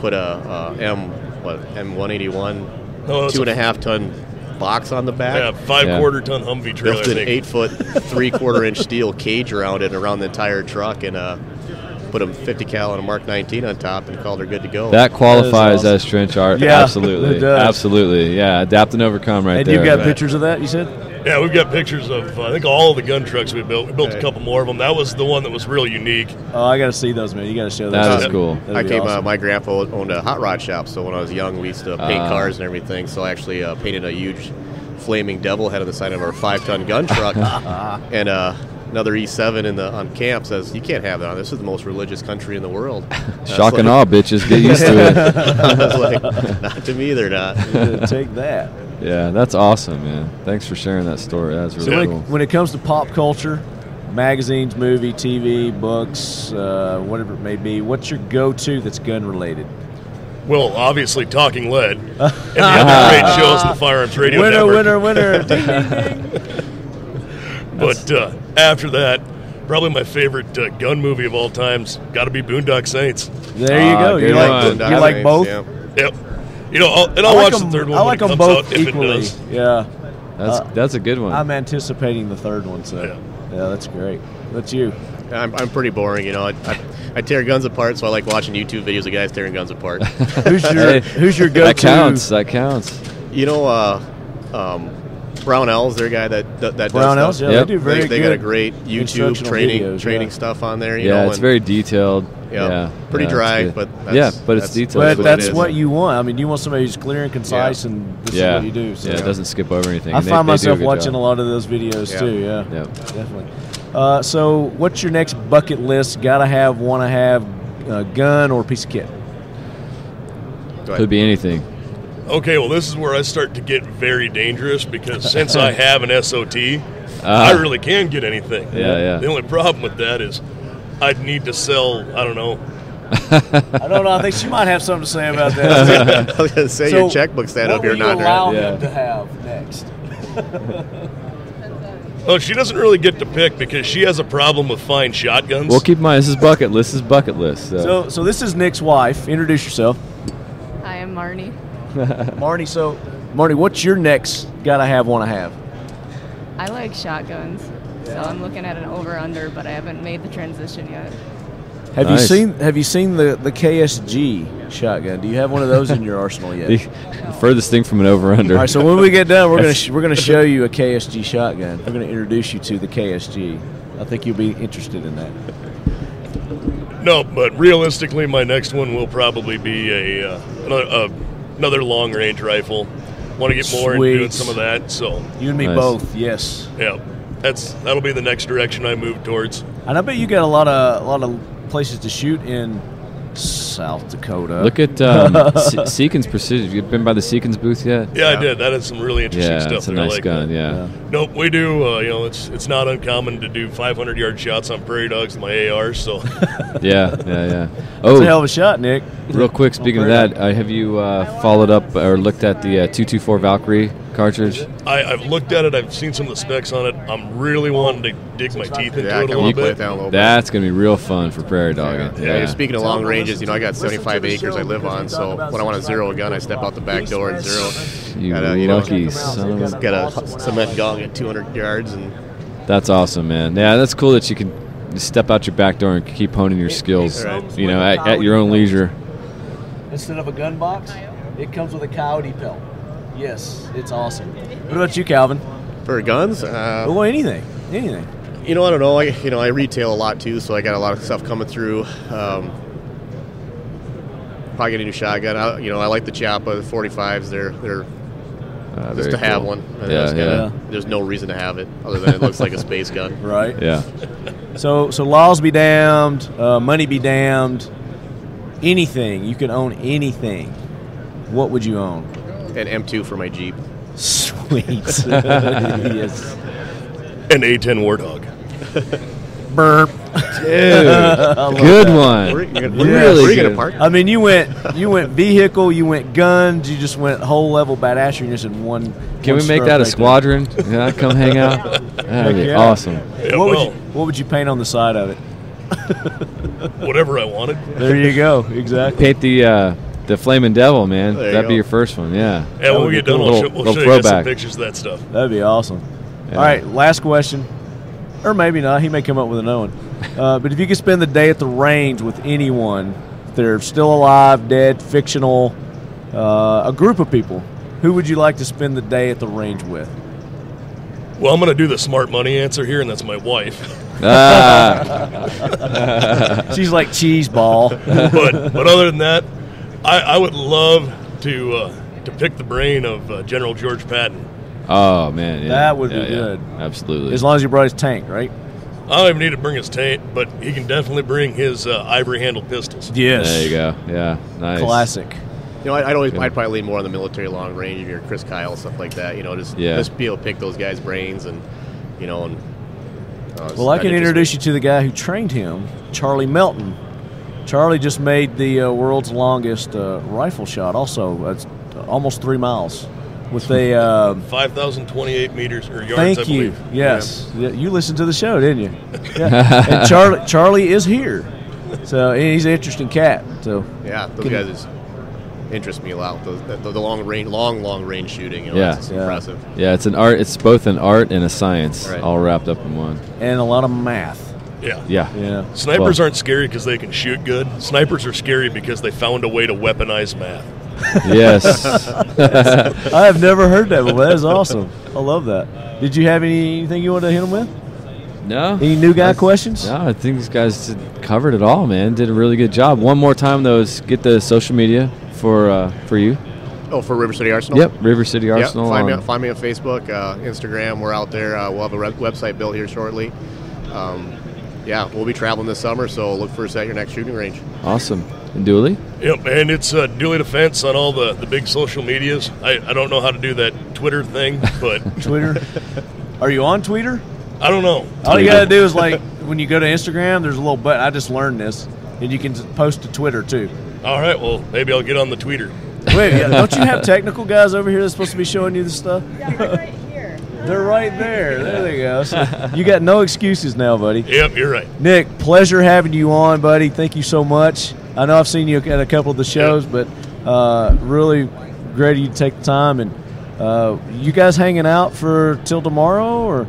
put a, a M what M181 No, it's two and a- a half ton box on the back. Yeah, five Yeah. quarter ton Humvee trailer. built an eight foot, three quarter inch steel cage around it, around the entire truck, and uh, put a 50 cal and a Mark 19 on top, and called her good to go. That qualifies awesome. as trench art. Yeah, absolutely, it does. absolutely. Yeah, adapt and overcome right and there. And you've got Right. pictures of that, you said? Yeah, we've got pictures of uh, I think all of the gun trucks we built. We built a couple more of them. That was the one that was real unique. Oh, I got to see those, man. You got to show those. That to cool. That'd I be came. Uh, my grandpa owned a hot rod shop, so when I was young, we used to paint Ah. cars and everything. So I actually uh, painted a huge flaming devil head on the side of our five ton gun truck, and uh, another E7 in the on camp says you can't have that. on. This is the most religious country in the world. That's Shock and like- awe, bitches. Get used to it. Like, not to me, they're not. Take that. Yeah, that's awesome, man. Thanks for sharing that story. That's So when, cool. it, when it comes to pop culture, magazines, movie, TV, books, uh, whatever it may be, what's your go-to that's gun related? Well, obviously, Talking Lead and the other great shows in the Firearms Radio winner, Network. winner, winner, Ding, ding, ding. But uh, after that, probably my favorite uh, gun movie of all times got to be Boondock Saints. There you Ah, go. good You like, Boondock you like both? yeah. Yep. You know, I'll, and I'll like watch them, the third one I like when them comes both equally. Yeah. That's Uh, that's a good one. I'm anticipating the third one, so Yeah. yeah, that's great. That's you. I'm, I'm pretty boring, you know. I, I, I tear guns apart, so I like watching YouTube videos of guys tearing guns apart. Who's your Hey, Who's your go-to? that counts. That counts. you know, uh, um, Brownells their guy that that, that Brown does stuff. yeah, Yep. they do very they, they good. got a great YouTube training videos, training yeah. stuff on there. You Yeah, know, it's and- very detailed. Yeah, Yeah, pretty yeah, dry, it's good. but yeah, but it's that's- detailed. But that's it is. what you want. I mean, you want somebody who's clear and concise, and this yeah, is what you do. So. yeah, it doesn't skip over anything. I and find they myself good watching job. a lot of those videos Yeah. too. Yeah, Yep. definitely. Uh, so, what's your next bucket list? Got to have, want to have, uh, gun or piece of kit? Could be anything. Okay, well, this is where I start to get very dangerous because since I have an SOT, Ah. I really can get anything. Yeah, yeah. The only problem with that is I'd need to sell, I don't know, I don't know. I think she might have something to say about that. I was gonna say So, your checkbook stand up here, will you not allow Yeah. him to have next? Oh, she doesn't really get to pick because she has a problem with fine shotguns. Well, keep in mind this is bucket list. This is bucket list. So. So, so this is Nick's wife. Introduce yourself, Hi, I'm Marnie. Marnie. So, Marnie, what's your next? Got to have, want to have? I like shotguns. So I'm looking at an over under, but I haven't made the transition yet. Have Nice. you seen Have you seen the the KSG shotgun? Do you have one of those in your arsenal yet? The furthest thing from an over under. All right, so when we get done, we're gonna sh- we're gonna show you a KSG shotgun. We're gonna introduce you to the KSG. I think you'll be interested in that. No, but realistically, my next one will probably be a, uh, another, uh, another long range rifle. Want to get more into doing some of that, so You and me Nice. both. Yes, yeah, that's that'll be the next direction I move towards. and I bet you got a lot of a lot of places to shoot in South Dakota. Look at um, Se- Seekins Precision. You've been by the Seekins booth yet? Yeah, I did. That is some really interesting Yeah, stuff. it's a there. I nice like gun. that. Yeah. Nope, we do. Uh, you know, it's it's not uncommon to do 500 yard shots on prairie dogs with my AR. So yeah, yeah, yeah. It's a hell Oh, of a shot, Nick. real quick. Speaking of that, uh, have you uh, followed up or looked at the uh, 224 Valkyrie cartridge? I, I've looked at it. I've seen some of the specs on it. I'm really wanting to dig my teeth into Yeah, it a little wanna bit. it down a little bit. That's gonna be real fun for prairie dogging. Yeah, Yeah. speaking of long ranges, you know, I got 75 acres I live on, so when I want to zero a gun, I step out the back door and zero. You Gotta, you know, lucky son of a. Got a cement gong at 200 yards, and That's awesome, man. Yeah, that's cool that you can step out your back door and keep honing your skills. Right. You know, at, at your own leisure. Instead of a gun box, it comes with a coyote pelt. Yes, it's awesome. What about you, Calvin? for guns, uh, Well, anything, anything. you know, I don't know. I you know, I retail a lot too, so I got a lot of stuff coming through. Um, probably get a new shotgun. I, you know, I like the Chiappa, the 45s. They're they're Uh, just very to have cool. one. I Yeah, just yeah. There's no reason to have it other than it looks like a space gun. Right. Yeah. So, so laws be damned, uh, money be damned. Anything you can own anything. What would you own? An M2 for my Jeep. Sweet. yes. An A10 Warthog. Burp. Good one. Where, you gonna, Really where are you good. park? I mean, you went, you went vehicle, you went guns, you just went whole level badassery in just in one. Can one we make stroke that a right squadron? Can I come hang out? That'd be yeah. awesome. Yeah, What would you, what would you paint on the side of it? whatever I wanted. There you go. Exactly. Paint the uh, the flaming devil, man. There That'd be go. your first one. Yeah. Yeah, when would we be get done, cool. we'll, Little- show, we'll show you some pictures of that stuff. That'd be awesome. Yeah. All right, last question, or maybe not. He may come up with another one. Uh, but if you could spend the day at the range with anyone, if they're still alive, dead, fictional, uh, a group of people, who would you like to spend the day at the range with? Well, I'm going to do the smart money answer here, and that's my wife. Ah, She's like cheese ball. but but other than that, I, I would love to uh, to pick the brain of uh, General George Patton. oh man, yeah. That would be Yeah, yeah. good. Absolutely. as long as you brought his tank, right? I don't even need to bring his tank, but he can definitely bring his uh, ivory handled pistols. Yes. There you go. Yeah, nice. Classic. You know, I, I'd always, Good. I'd probably lean more on the military long range if you're Chris Kyle stuff like that. You know, just Yeah. just be able to pick those guys' brains and you know and. Uh, Well, I can introduce you to the guy who trained him, Charlie Melton. Charlie just made the uh, world's longest uh, rifle shot. Also, that's almost three miles with a. Uh, 5,028 meters or yards, I thank you. believe. Yes, Yeah, you listened to the show, didn't you? Yeah. and Charlie, Charlie is here, so he's an interesting cat. So Yeah, those guys just interest me a lot. Those, the, the long range, long, long range shooting. You know, Yeah. that's Yeah. impressive. Yeah, it's an art. It's both an art and a science, Right. all wrapped up in one. and a lot of math. Yeah. Yeah. Yeah. Snipers Well- aren't scary because they can shoot good. Snipers are scary because they found a way to weaponize math. Yes. I have never heard that before. That is awesome. I love that. Did you have any, anything you wanted to hit him with? no. Any new guy That's- questions? No, I think these guys did- covered it all, man. Did a really good job. One more time, though, is get the social media for uh, for you. Oh, for River City Arsenal. Yep, River City Yep, Arsenal. find, me, on- on- find me on Facebook, uh, Instagram. We're out there. Uh, we'll have a re- website built here shortly. Um, yeah, we'll be traveling this summer, so look for us at your next shooting range. awesome. And Dooley? Yep, and it's uh, Dooley Defense on all the, the big social medias. I, I don't know how to do that Twitter thing, but Twitter. Are you on Twitter? I don't know. All you gotta do is like when you go to Instagram, there's a little button. I just learned this, and you can post to Twitter too. All right, well, maybe I'll get on the tweeter. Wait, yeah, don't you have technical guys over here that's supposed to be showing you this stuff? right here. They're right there. There they go. So you got no excuses now, buddy. Yep, you're right. Nick, pleasure having you on, buddy. Thank you so much. I know I've seen you at a couple of the shows, but uh, really great of you to take the time. And uh, you guys hanging out for till tomorrow, or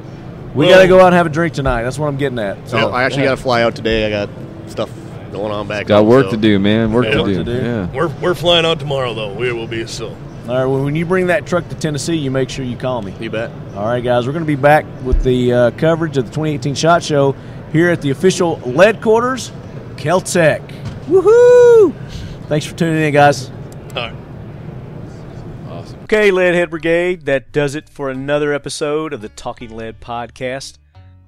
We Well- got to go out and have a drink tonight. That's what I'm getting at. So So I actually got to fly out today. I got stuff going on back. Got home, work so- to do, man. Work, Yeah, to, work do. to do. Yeah. We're, we're flying out tomorrow, though. We will be so. All right. Well, when you bring that truck to Tennessee, you make sure you call me. You bet. All right, guys. We're going to be back with the uh, coverage of the 2018 Shot Show here at the official lead quarters, Kel-Tec. Woohoo! Thanks for tuning in, guys. All right. Okay, Leadhead Brigade, that does it for another episode of the Talking Lead podcast.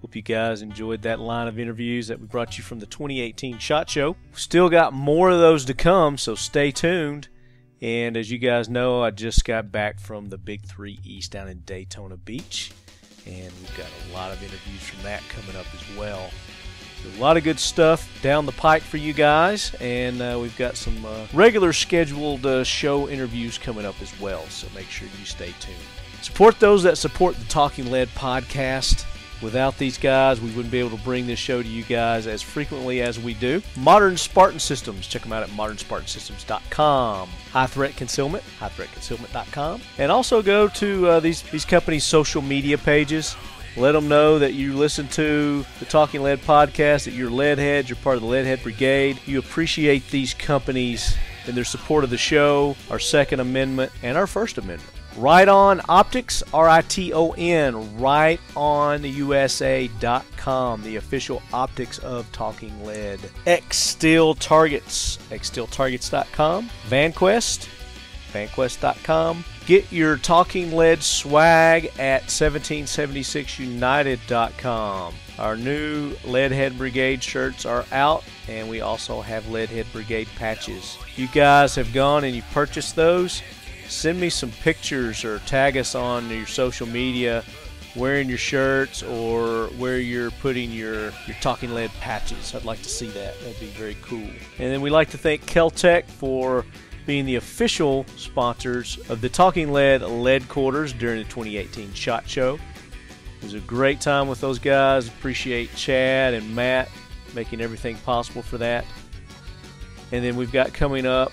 Hope you guys enjoyed that line of interviews that we brought you from the 2018 SHOT Show. Still got more of those to come, so stay tuned. And as you guys know, I just got back from the Big Three East down in Daytona Beach, and we've got a lot of interviews from that coming up as well. A lot of good stuff down the pike for you guys, and uh, we've got some uh, regular scheduled uh, show interviews coming up as well. So make sure you stay tuned. Support those that support the Talking Lead podcast. Without these guys, we wouldn't be able to bring this show to you guys as frequently as we do. Modern Spartan Systems, check them out at modernspartansystems.com. High Threat Concealment, highthreatconcealment.com. And also go to uh, these, these companies' social media pages. Let them know that you listen to the Talking Lead podcast, that you're leadheads, you're part of the Leadhead Brigade. You appreciate these companies and their support of the show, our Second Amendment, and our First Amendment. Riton Optics, R I T O N, right on USA.com, the official optics of Talking Lead. X Steel Targets, xsteeltargets.com. VanQuest, vanquest.com. Get your Talking Lead swag at 1776united.com. Our new Leadhead Brigade shirts are out, and we also have Leadhead Brigade patches. You guys have gone and you purchased those. Send me some pictures or tag us on your social media wearing your shirts or where you're putting your, your Talking Lead patches. I'd like to see that. That'd be very cool. And then we'd like to thank Kel-Tec for being the official sponsors of the Talking Lead Lead Quarters during the 2018 SHOT Show. It was a great time with those guys. Appreciate Chad and Matt making everything possible for that. And then we've got coming up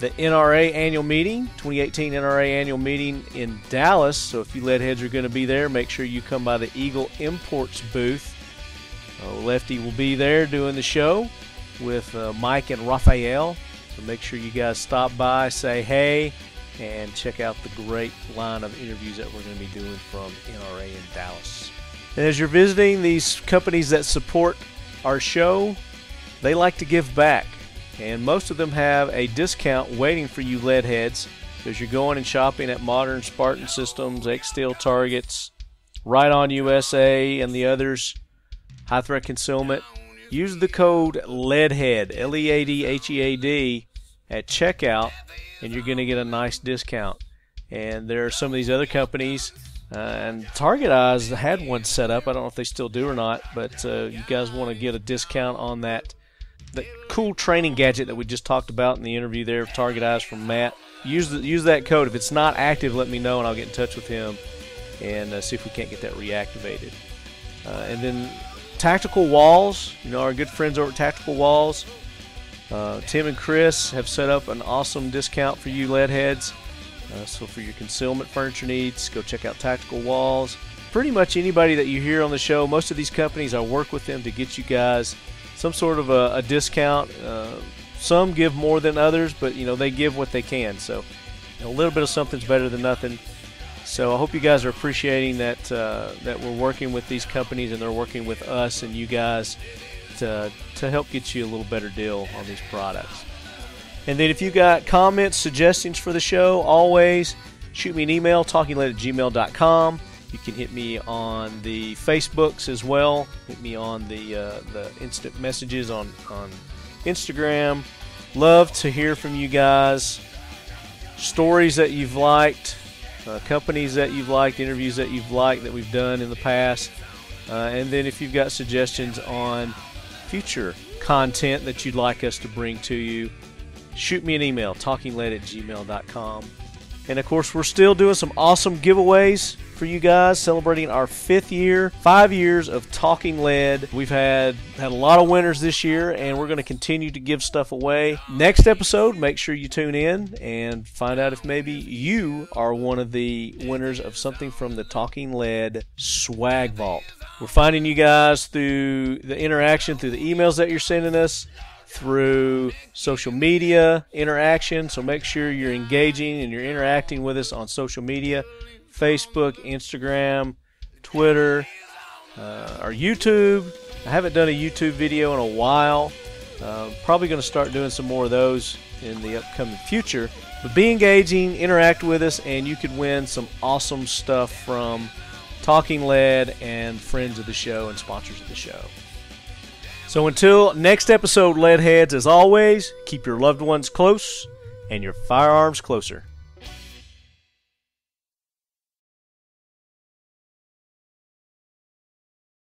the NRA annual meeting, 2018 NRA annual meeting in Dallas. So if you lead heads are going to be there, make sure you come by the Eagle Imports booth. Uh, Lefty will be there doing the show with uh, Mike and Raphael. So make sure you guys stop by, say hey, and check out the great line of interviews that we're going to be doing from NRA in Dallas. And as you're visiting these companies that support our show, they like to give back. And most of them have a discount waiting for you lead heads because you're going and shopping at Modern Spartan Systems, X Steel Targets, Riton USA, and the others, High Threat Concealment. Use the code LEADHEAD, L E A D H E A D, at checkout, and you're going to get a nice discount. And there are some of these other companies, uh, and Targetize had one set up. I don't know if they still do or not, but uh, you guys want to get a discount on that the cool training gadget that we just talked about in the interview there, Targetize from Matt. Use the, use that code. If it's not active, let me know and I'll get in touch with him and uh, see if we can't get that reactivated. Uh, and then Tactical Walls, you know our good friends over at Tactical Walls. Uh, Tim and Chris have set up an awesome discount for you lead heads. Uh, so for your concealment furniture needs, go check out Tactical Walls. Pretty much anybody that you hear on the show, most of these companies, I work with them to get you guys some sort of a, a discount. Uh, some give more than others, but you know they give what they can. So you know, a little bit of something's better than nothing. So I hope you guys are appreciating that uh, that we're working with these companies and they're working with us and you guys to to help get you a little better deal on these products. And then if you got comments, suggestions for the show, always shoot me an email, talkinglead at gmail.com. You can hit me on the Facebooks as well. Hit me on the uh, the instant messages on on Instagram. Love to hear from you guys. Stories that you've liked, uh, companies that you've liked, interviews that you've liked that we've done in the past, uh, and then if you've got suggestions on future content that you'd like us to bring to you, shoot me an email, talkinglead at gmail.com. And of course, we're still doing some awesome giveaways for you guys, celebrating our fifth year, five years of Talking Lead. We've had had a lot of winners this year, and we're going to continue to give stuff away. Next episode, make sure you tune in and find out if maybe you are one of the winners of something from the Talking Lead Swag Vault. We're finding you guys through the interaction, through the emails that you're sending us, through social media interaction. So make sure you're engaging and you're interacting with us on social media Facebook, Instagram, Twitter, uh, our YouTube. I haven't done a YouTube video in a while. Uh, probably going to start doing some more of those in the upcoming future. But be engaging, interact with us, and you could win some awesome stuff from Talking Lead and friends of the show and sponsors of the show. So until next episode, Leadheads, as always, keep your loved ones close and your firearms closer.